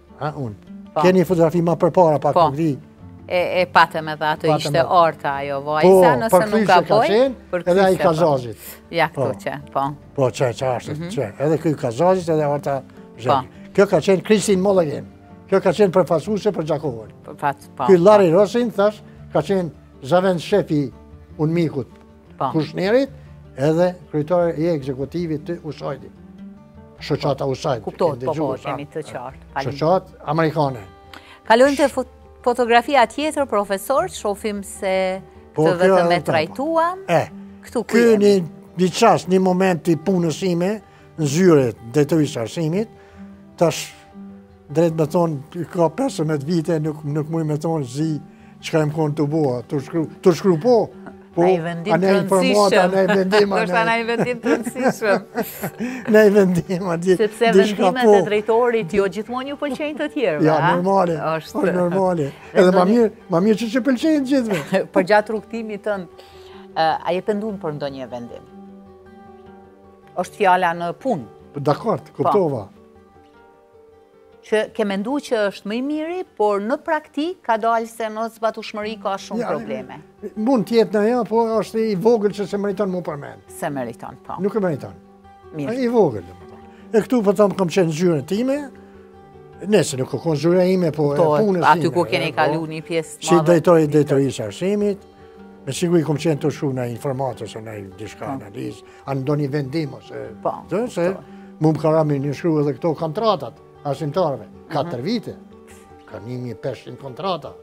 A, unë. Po. Keni fotografi ma përpara, pa po. këgri. E patëm edhe atë ishte Arta ajo vajza, po, nëse nuk gaboj, përkthyese. Edhe ai i Kazazit. Ja këtu që, po. Po, që, qashtu, mhm. që. Edhe ky i Kazazit edhe Arta zhenë. Kjo ka qenë Kristin Mollegen. Kjo ka qenë përfaqsuse për Gjakovën. Ky Lari Rosin, thash, ka qenë zavendshef i UNMIK-ut, po. Kushnerit edhe kryetar i ekzekutivit të USAID-it. Shoqata po. USAID-i. Kuptohet, po, po, kemi të qartë. Shoqatë amerikane. Kalojmë te fotografia tjetër, profesor, që shofim se po, këtë vetëm e trajtuam. E, këtu kur jemi. Keni një çast, një moment të punës sime, në zyrë të drejtorisë arsimit, tash Drejt me thonë, ka 15 vite, nuk, nuk mujë me thonë se çka jem konë tu bo, tu shkru, tu shkru po, po, a naj vendim të rëndësishëm. A naj vendim, a naj vendim të rëndësishëm. Naj vendim, a di, Sepse vendimet po. e drejtorit, jo gjithmonë ju pëlqejnë të tjerëve, ja, a? Ja, normale, është normale. Edhe ma mirë, ma mirë që s'u pëlqejnë gjithve. Përgjatë rrugëtimit a je pendu për ndonjë vendim? është fjala në punë. Dakord, po. kuptova. që ke mendu që është më i miri, por në praktikë ka dalë se në zbatushmëri ka shumë probleme. Mund të jetë naj, po është i vogël që s'e meriton m'u përmend. S'e meriton, po. Nuk e meriton. Mirë. I vogël. E këtu po thom kam qenë n'zyrën time, nëse nuk u kon zyra ime, po e punës sime. Aty ku keni po, kalu një pjesë të madhe. Si drejtori, drejtori i arsimit, Me siguri kom qenë tu shkru një informatë, një diçka po. analizë, a ndonjë vendim, ose... Po, po, se, mu më ka ra m'i nënshkru edhe këto kontratat, arsimtarëve, 4 mhm. vite, ka 1500 kontrata,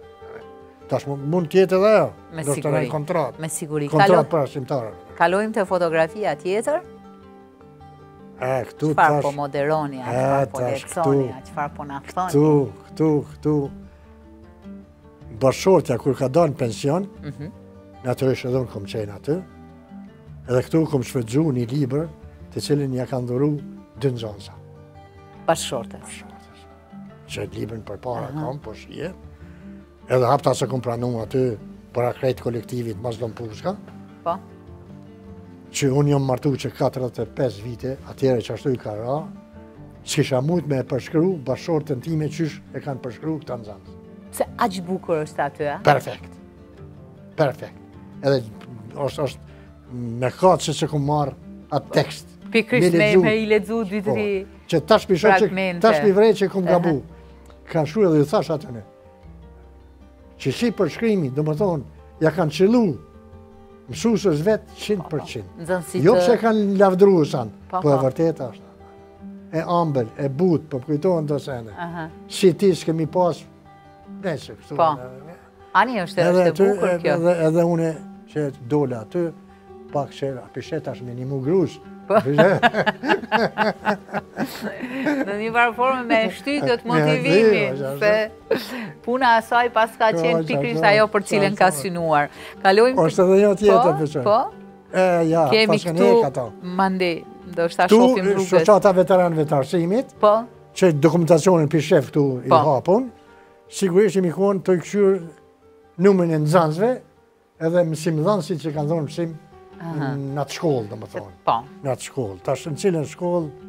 tash mund të jetë edhe ajo, domethënë një kontratë, me siguri, kontratë prej arsimtarëve. Kalojmë te fotografia tjetër, E, këtu tash... Çfarë po moderoni, a çfarë po lexoni, a çfarë po na thoni. Këtu, këtu, këtu, bashkëshortja kur ka dalë në pension, mhm. natyrisht edhe unë kom qenë aty, edhe këtu kom shfrydzu një libër të cilin ja kanë dhuru dy nxonsa. Bashkëshortes. Bashkëshortes. Qe librin përpara uh kom, po shihe, edhe hapta se kom pranu aty para krejt kolektivit Mazllom Puska, po. që unë jam martu qe 45 vite, atëherë qashtu i ka ra, S'kisha mujt me e përshkru bashkëshorten time qysh e kanë përshkru këta nxënës. Pse aq bukur është aty, a? Perfekt. Perfekt. Edhe është është me ndjenjë që që kom marrë atë tekst. Pikrisht me, me i lexu dy po, tri Që tash m'i shoh që tash m'i vërej që kom gabu. Kështu edhe ju thashë atyne. Që si përshkrimi, domethënë, ja kanë qëllu mësuses vet 100%. Jo pse kanë lavdru asaj, po, po e po. vërtetë është. e ambel, e butë, po kujtohen do sene. Si ti s'kemi pas, ne se, kështu. Po, ani është e është e bukur kjo. Edhe unë që dola aty, pak qe a po shihet osht menjë mu grusë. Po. Në një farë forme me shtytët motivimi, se puna e saj paska qenë pikrisht ajo për të cilën ka synuar. Kalojmë... Osht edhe një tjetër, po, po? E, ja, Kemi këtu Kemi këtu mandej, ndoshta shofim rrugës. Këtu, shoqata e veteranëve të arsimit, po? qe dokumentacionin po e shef këtu i po. hapun, sigurisht jemi kon tu i këqyrë numrin e nxansve, edhe mësimdhënësit që kanë dhënë mësim në atë shkollë, domethonë. Po. Në atë shkollë. Tash në cilën shkollë,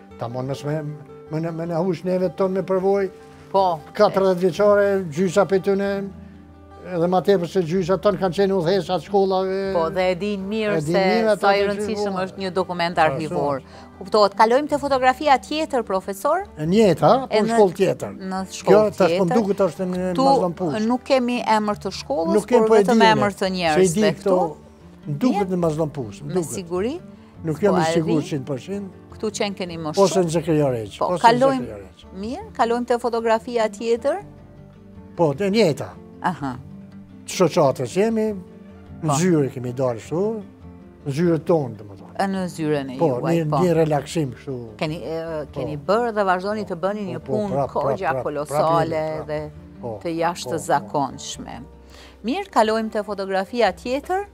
Ta mon me shme, me në me në hush neve të tanë me përvojë, po, 40 vjeçare, gjysa, për t'thënë, edhe ma tepër se gjysa tanë kanë qenë udhëheqës të shkollave. Po, dhe e din mirë se sa i rëndësishëm është një dokument arkivor. Kuptohet, kalojmë te fotografia tjetër, profesor? E njëtë, ha? Po në shkollë tjetër. Në shkollë tjetër. Kjo, tash po më duket është në Mazllum Këpuskë. Ktu nuk kemi emër të shkollës, por vetëm emër të njerëz dhe këtu. Nuk kemi po e dine, se i di këto, më duket Mazllum Këpuskë. Me siguri. Nuk jam po, i sigurt 100% Këtu qenë keni më shumë. Ose në Zekeria Rexhë. Po, po kalojmë, mirë, kalojmë te fotografia tjetër. Po, e njëjta. Aha. Të shoqatës jemi, në po. zyre kemi dalë shtu, në zyre tonë, domethënë. Në zyre në po, juaj, po. Një relaksim shtu. Keni, keni bërë dhe vazhdojni të bëni një punë kogja kolosale dhe të jashtëzakonshme. Mirë, kalojmë te fotografia tjetër.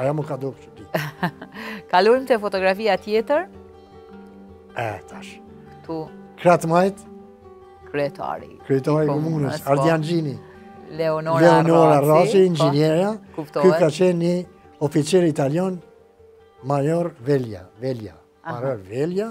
Aja m'u ka dukë që di. Kalojmë te fotografia tjetër. E, tash. Ktu. Krah të majtë. Kryetari. Kryetari i komunës. Po. Ardian Gjini. Leonora, Leonora Rraci. Po. inxhinierja. Kuptohet. Ky ka qenë një oficer italian, Major Velja. Velja. Major Velja.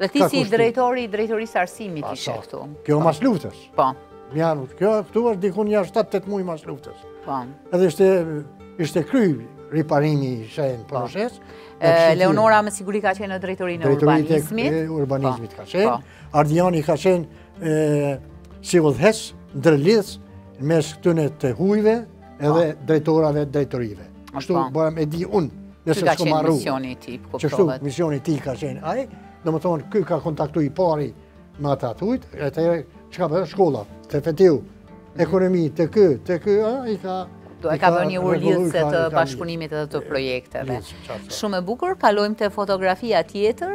Dhe ti si drejtor i drejtorisë së arsimit ishe këtu. Kjo mas luftës. Po. Domethënë, kjo këtu është dikund një 7-8 muj mas luftës. Po. Edhe ishte, ishte kry riparimi i shenë po. proces. Leonora me siguri ka qenë në drejtorinë e urbanizmit. Drejtorinë e urbanizmit po. ka qenë. Po. Ardiani ka qenë si udhëheqës, ndërlidhës, mes këtyne të hujve, edhe po. drejtorave, drejtorive. Kështu po. bare me di unë, nëse s'kom harru. Që ka qenë misioni i tij, po përkohet. Qështu, misioni i tij ka qenë ai, domethënë, ky ka kontaktu i pari me ata të hujt, atëherë, çka për shkolla, të fetiu, mhm. ekonomi, te ky, te ky, a, i ka... Do e ka bërë një urë lidhëse të bashkëpunimit edhe të projekteve. Shumë e bukur, kalojmë te fotografia tjetër.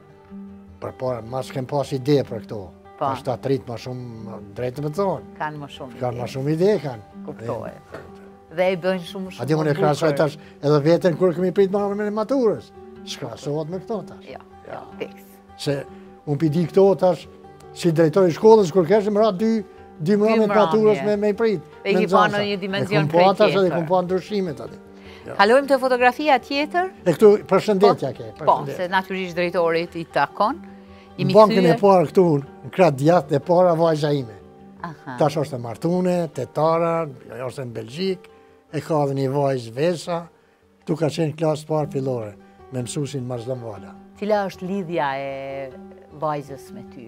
Përpara, ma s'kemi pas ide për këto. Po. Tash të ritë ma shumë drejtë me thonë. Kanë ma shumë ide. Kanë ma shumë ide, kanë. Kuptoj. Dhe e bëjnë shumë shumë. A di me e krahasu tash edhe veten kur kemi pritë mbrëmjen e maturës. S'krahasohet me këto tash. Jo, jo, fiks. Se unë p'i di këto tash, si drejtor i shkollës, kur kesh më ra dy, dy mbramje maturës me i pritë. Dhe i pa në një dimension krejt tjetër. Dhe i pa në një dimension krejt tjetër. Kalojmë te fotografia tjetër. E këtu përshëndetja po, ke. Po, se natyrisht drejtorit i takon. Në bankën e parë këtu, në krah të djathtë e para, vajza ime. Tash është e martune, qytetare, është e në Belgjikë, e ka dhe një vajzë Vesa, ktu ka qenë klasë të parë fillore, me mësusin Maxhun Vala. Cila është lidhja e vajzës me ty?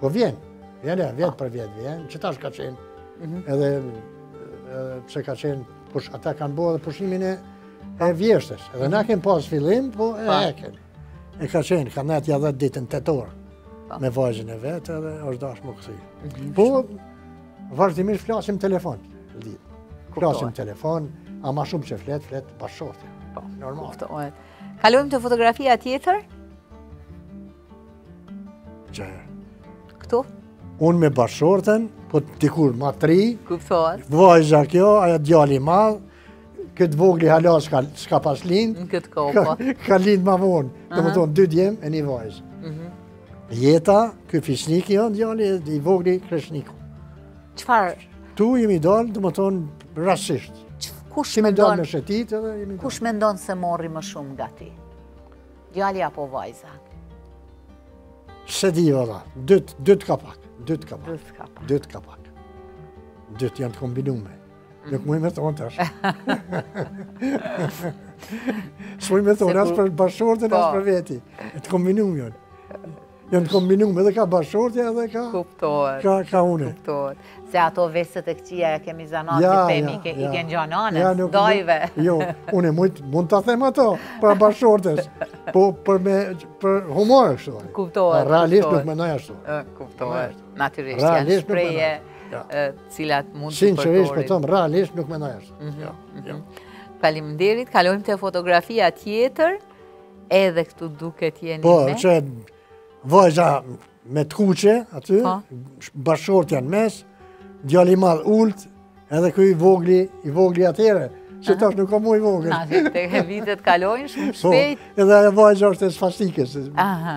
Po vjen, vjen e vjen për vjet, vjen, që tash ka qenë, mhm. edhe pse ka qenë, push, ata kanë bâ edhe pushimin e vjeshtës, edhe na kemë pas fillim, po e kemi. E ka qenë, ka nejt nja dhet ditë, po, me vajzën e vet edhe është dashë me kthy. Mhm. Po, vazhdimisht flasim telefon, flasim telefon, a ma shumë që flet, flet bashkëshortja. Po, normal. Kalojmë te fotografia tjetër, Që... Këtu? Unë me bashkëshorten, po të tikur ma tri. Kuptohet. Vajza kjo, ai djali madh, ky i vogli hala s'ka, s'ka pas lind. Në këtë kohë, po. Ka, ka lind ma vonë. Uh -huh. Domethonë, dy djem e një vajzë. Uh mhm. -huh. Jeta, ky Fisniku djali, i vogli Kreshniku. Çfarë? Tu jemi dalë, domethonë, rastësisht. Kush mendon? Kush mendon se mori më shumë nga ti? Djali apo vajza? S'e di valla, dytë, dytë ka pak, dytë ka pak, dytë ka pak, dytë janë të kombinume, nuk mhm. muj me thonë tash. S'muj me thonë, as për bashkëshorten, as po. për veti, të kombinume janë. Janë kombinume edhe ka bashkëshortja edhe ka... Kuptohet. Ka, ka une. Kuptohet. Se ato veset e këqija e kemi zanat, ja, të themi, ja, i ka ngja nanës, ja, nuk, dojve. Jo, une mund, mund t'ia them ato, pra bashkëshortes, po për, me, për humor është. Kuptohet, kuptohet. Realisht nuk menoj ashtu. Kuptohet, natyrisht, janë shprehje të cilat mund të përdoren. Sinqerisht, po thom, realisht nuk menoj ashtu. Mhm, jo, mhm. jo. Faleminderit, kalojmë te fotografia tjetër. Edhe këtu duket jeni po, me? Po, qe vajza me të kuqe aty, po. bashkëshortja n'mes, djali madh ulët, edhe ky i vogli, i vogli atëherë, se tash nuk ka më i vogël. Na vitet kalojnë shumë shpejt. edhe ajo vajza është e svastikës. Aha.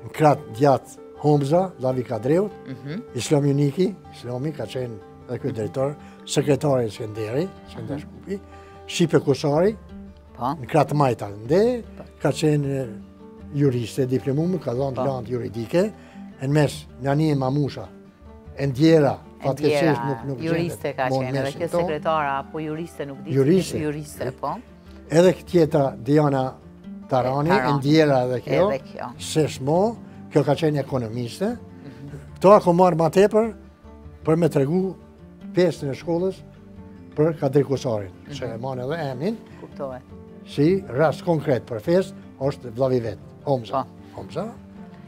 Në krah të djathtë Hamza, vllavi Kadriut, mhm. Islami Niki, Islami ka qenë edhe ky drejtor, sekretari Skënderi, Skënder Shkupi, Shqipe Kusari, po. në krah të majtë anë, po. ka qenë juriste, diplomume, ka dhënë po. landë juridike, e në mes, Nanije Mamusha, e ndjera, fatkeqësisht nuk nuk gjendet. Juriste ka qenë, edhe kjo sekretare, apo juriste nuk di. Juriste. Juriste, po. Edhe kjo tjetra, Diana Tarani, e ndjera edhe kjo, se s'osht mo, kjo ka qenë ekonomiste, mhm. këto e kom marrë ma tepër për me tregu pjesën e shkollës për Kadri Kusarin, mhm. që e man edhe emnin, si rast konkret për pjesë, është vllavi vet, Hamza. Po. Hamza,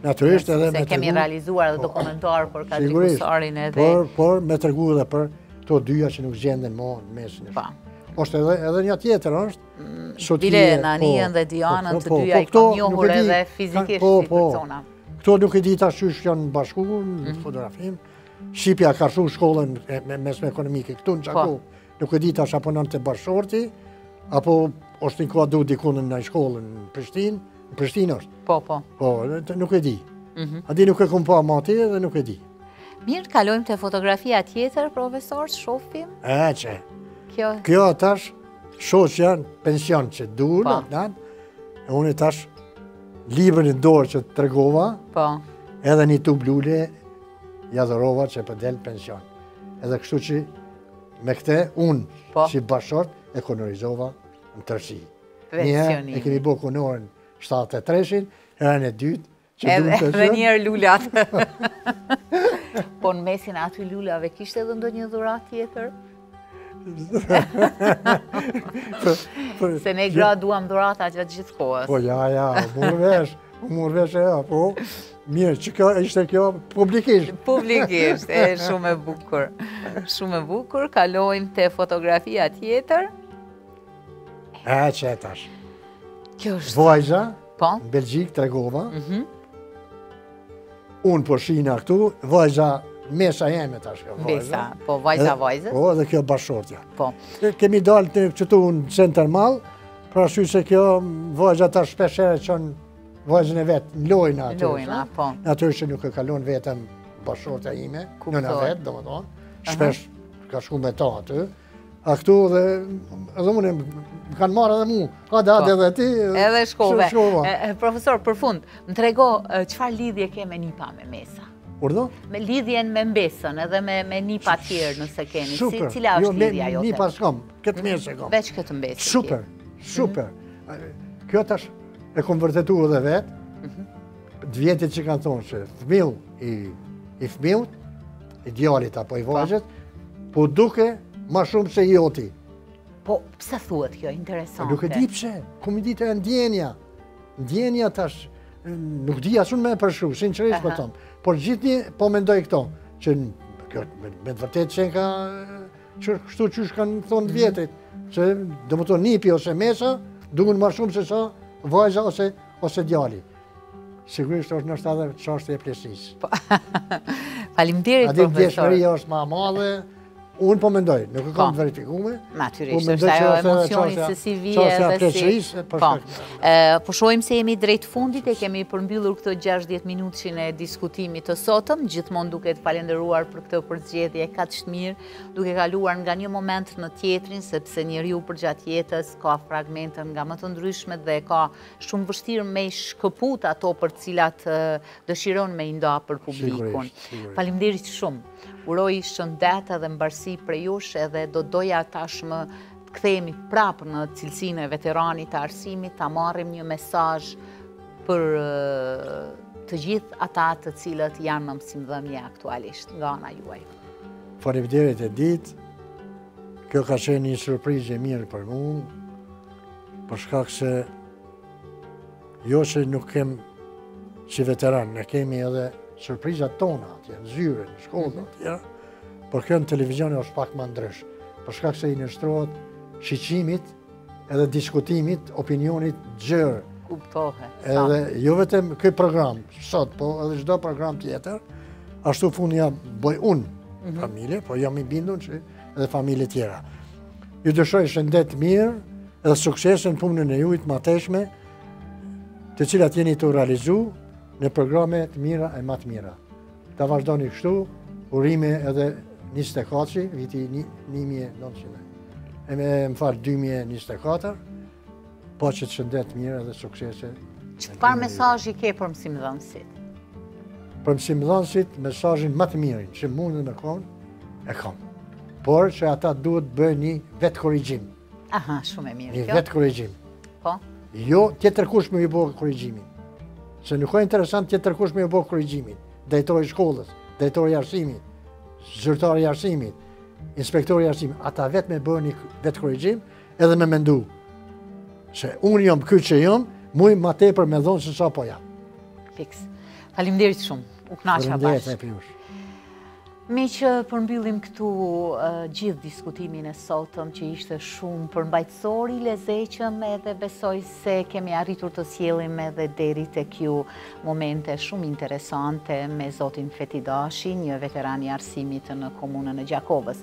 natyrisht edhe me tregu... Se kemi realizuar dhe po. dokumentar për Kadri Kusarin edhe... Por me tregu edhe për këto dyja që nuk gjenden mo në mesin e shkollës. Po. Osht edhe një tjetër është. Mm, Bile po, Nanien dhe po, Dianën po, të dyja i kam njohur edhe fizikisht si persona. Këto nuk e dita qysh janë bashku në mhm. fotografim. Shqipja ka shku shkollën e mesme ekonomike këtu në Gjakovë. Nuk e di tash a punon te bashkëshorti, apo është inkuadru dikun në naj shkollë në Prishtinë, në Prishtinë është. Po, po. Po, nuk e di. Mhm. Ati nuk e kom pa moti dhe nuk e di. Mirë, kalojmë të fotografia tjetër, profesor, të shofim. E, qe? Kjo? Kjo tash, shoqja në pension që dul, po. e unë tash, librin në dorë që të tregova, po. edhe një tub lule, ia dhurova që po del pension. Edhe kështu që me këte, unë, po. qi bashkëshorten e kunorizova në tërsi. Niherë e kemi bo kunorën 73-shin, hera e dytë, Edhe njëherë lulat. Po në mesin e atyre lulave, kishte edhe ndonjë dhuratë tjetër? Se ne gratë duam dhurata gjatë gjithë kohës. Po ja, ja, mur vesh, mur vesh e ja, po. Mirë, kjo ishte kjo publikisht. Publikisht, e shumë e bukur. Shumë e bukur, kalojmë të fotografia tjetër. E, qe tash. Kjo është. Vajza. Po. Në Belgjikë, tregova. Mhm. Unë po shihna këtu, vajza mesa jeme tash. Mesa, po vajza e vajzës. Po, dhe kjo bashkëshortja. Po. Kemi dalë te qëtu në Center Mall, për arsye se kjo vajza tash shpeshherë e çon vajzën e vet, në lojna aty. Lojna, po. Në atë që nuk e kalon vetëm bashkëshortja ime, në në vetë, domethonë, shpesh ka shku me ta aty. A këtu dhe edhe unë më kanë marrë edhe mu, hajde, hajde po. edhe ti. Edhe shkove. Profesor, për fund, më trego çfarë lidhje ke me nipa me mesa? Urdhno? Me lidhjen me mbesën edhe me, me nipa tjerë nëse keni. Si, cila jo, është jo, lidhja jote? Nipa s'kam, këtë mesë e kam. Veç këtë mbesë. Super, mhm. super. Kjo tash e kom vërtetu edhe vetë, mhm. të vjetrit që kanë thonë që fmija i, i fmiut, i djalit apo i vajzës, po duket ma shumë se i joti. Po, pse thuhet kjo, interesante? Nuk e di pse, ku me ditë, ndjenja. Ndjenja tash, nuk di as un me e përshkru, sinqerisht po të thom. Por gjithnjë, po mendoj këto, që me të vërtetë qenka, qështu çka kanë thonë mhm. të vjetrit, që domethonë nipi ose mesa, duhen ma shumë se sa vajza ose djali. Sigurisht është çështje edhe çështje e pleqnisë. Po, Faleminderit, profesor. Adit djeshë mërija është ma madhe, unë po mendoj, nuk e kam po. verifikume. Natyrisht, po është ajo emocioni se si vjen dhe si... Çështje e pleqnisë, e përshkak. Po shohim se jemi drejt fundit, e kemi përmbyllur këtë 60 minutëshin e diskutimit të sotëm, gjithmonë duke të falenderuar për këtë përzgjedhje kaq të mirë, duke kaluar nga një moment në tjetrin, sepse njeriu përgjatë jetës ka fragmente nga më të ndryshmet dhe ka shumë vështirë me i shkëput ato për cilat dëshiron me i nda për publikun. Faleminderit shumë, uroj shëndet edhe mbarësi prej jush edhe do të doja tashmë të kthehemi prapë në cilësinë e veteranit të arsimit, ta marrim një mesazh për të gjithë ata të cilët janë në mësimdhënie aktualisht nga ana juaj. Faleminderit Editë, kjo ka qenë një surprizë e mirë për mu, Për shkak se jo që nuk kem si veteran, ne kemi edhe surprizat tona atje, në zyre, në shkollë, mhm, tjera, por kjo në televizione është pak ma ndryshe, për shkak se i nështrohet shikimit edhe diskutimit, opinionit të gjerë. Kuptohet. Edhe, jo vetëm ky program, sot, po edhe çdo program tjetër, ashtu fundja bëj unë, mhm. familje, po jam i bindun që edhe familje tjera. Ju dëshiroj shëndet të mirë edhe sukses në punën e juj të matejshme të cilat jeni tu i realizu në programe të mira e ma të mira. Ta vazhdoni kështu, urime edhe një stekaci, viti një mijë e nëntë... më fal 2024, Paçi shëndet të mirë dhe suksese. Çfarë mesazhi ke për mësimdhënësit? Për mësimdhënësit, mesazhin më të mirin, që mundet me konë, e kam. Por që ata duhet të bëjnë një vetëkorrigjim. Aha, shumë e mirë. Një vetëkorrigjim. Po? Jo tjetërkush me ju bo korrigjimin. Se nuk është interesant tjetërkush me ju bo korrigjimin. Drejtori i shkollës, drejtori i arsimit, zyrtari i arsimit, inspektori i arsimit, ata vetë me bo ni vetëkorrigjim, edhe me mendu, se unë jam ky që jam, muj ma tepër me dhonë se sa po jam. Fiks. Faleminderit shumë, u knaqa bash. Faleminderit. E miq, e përmbyllim këtu gjithë diskutimin e sotëm që ishte shumë përmbajtësor, i lezetshëm edhe besoj se kemi arritur të sjellim edhe deri tek ju momente shumë interesante me zotin Feti Dashi, një veteran i arsimit në komunën e Gjakovës.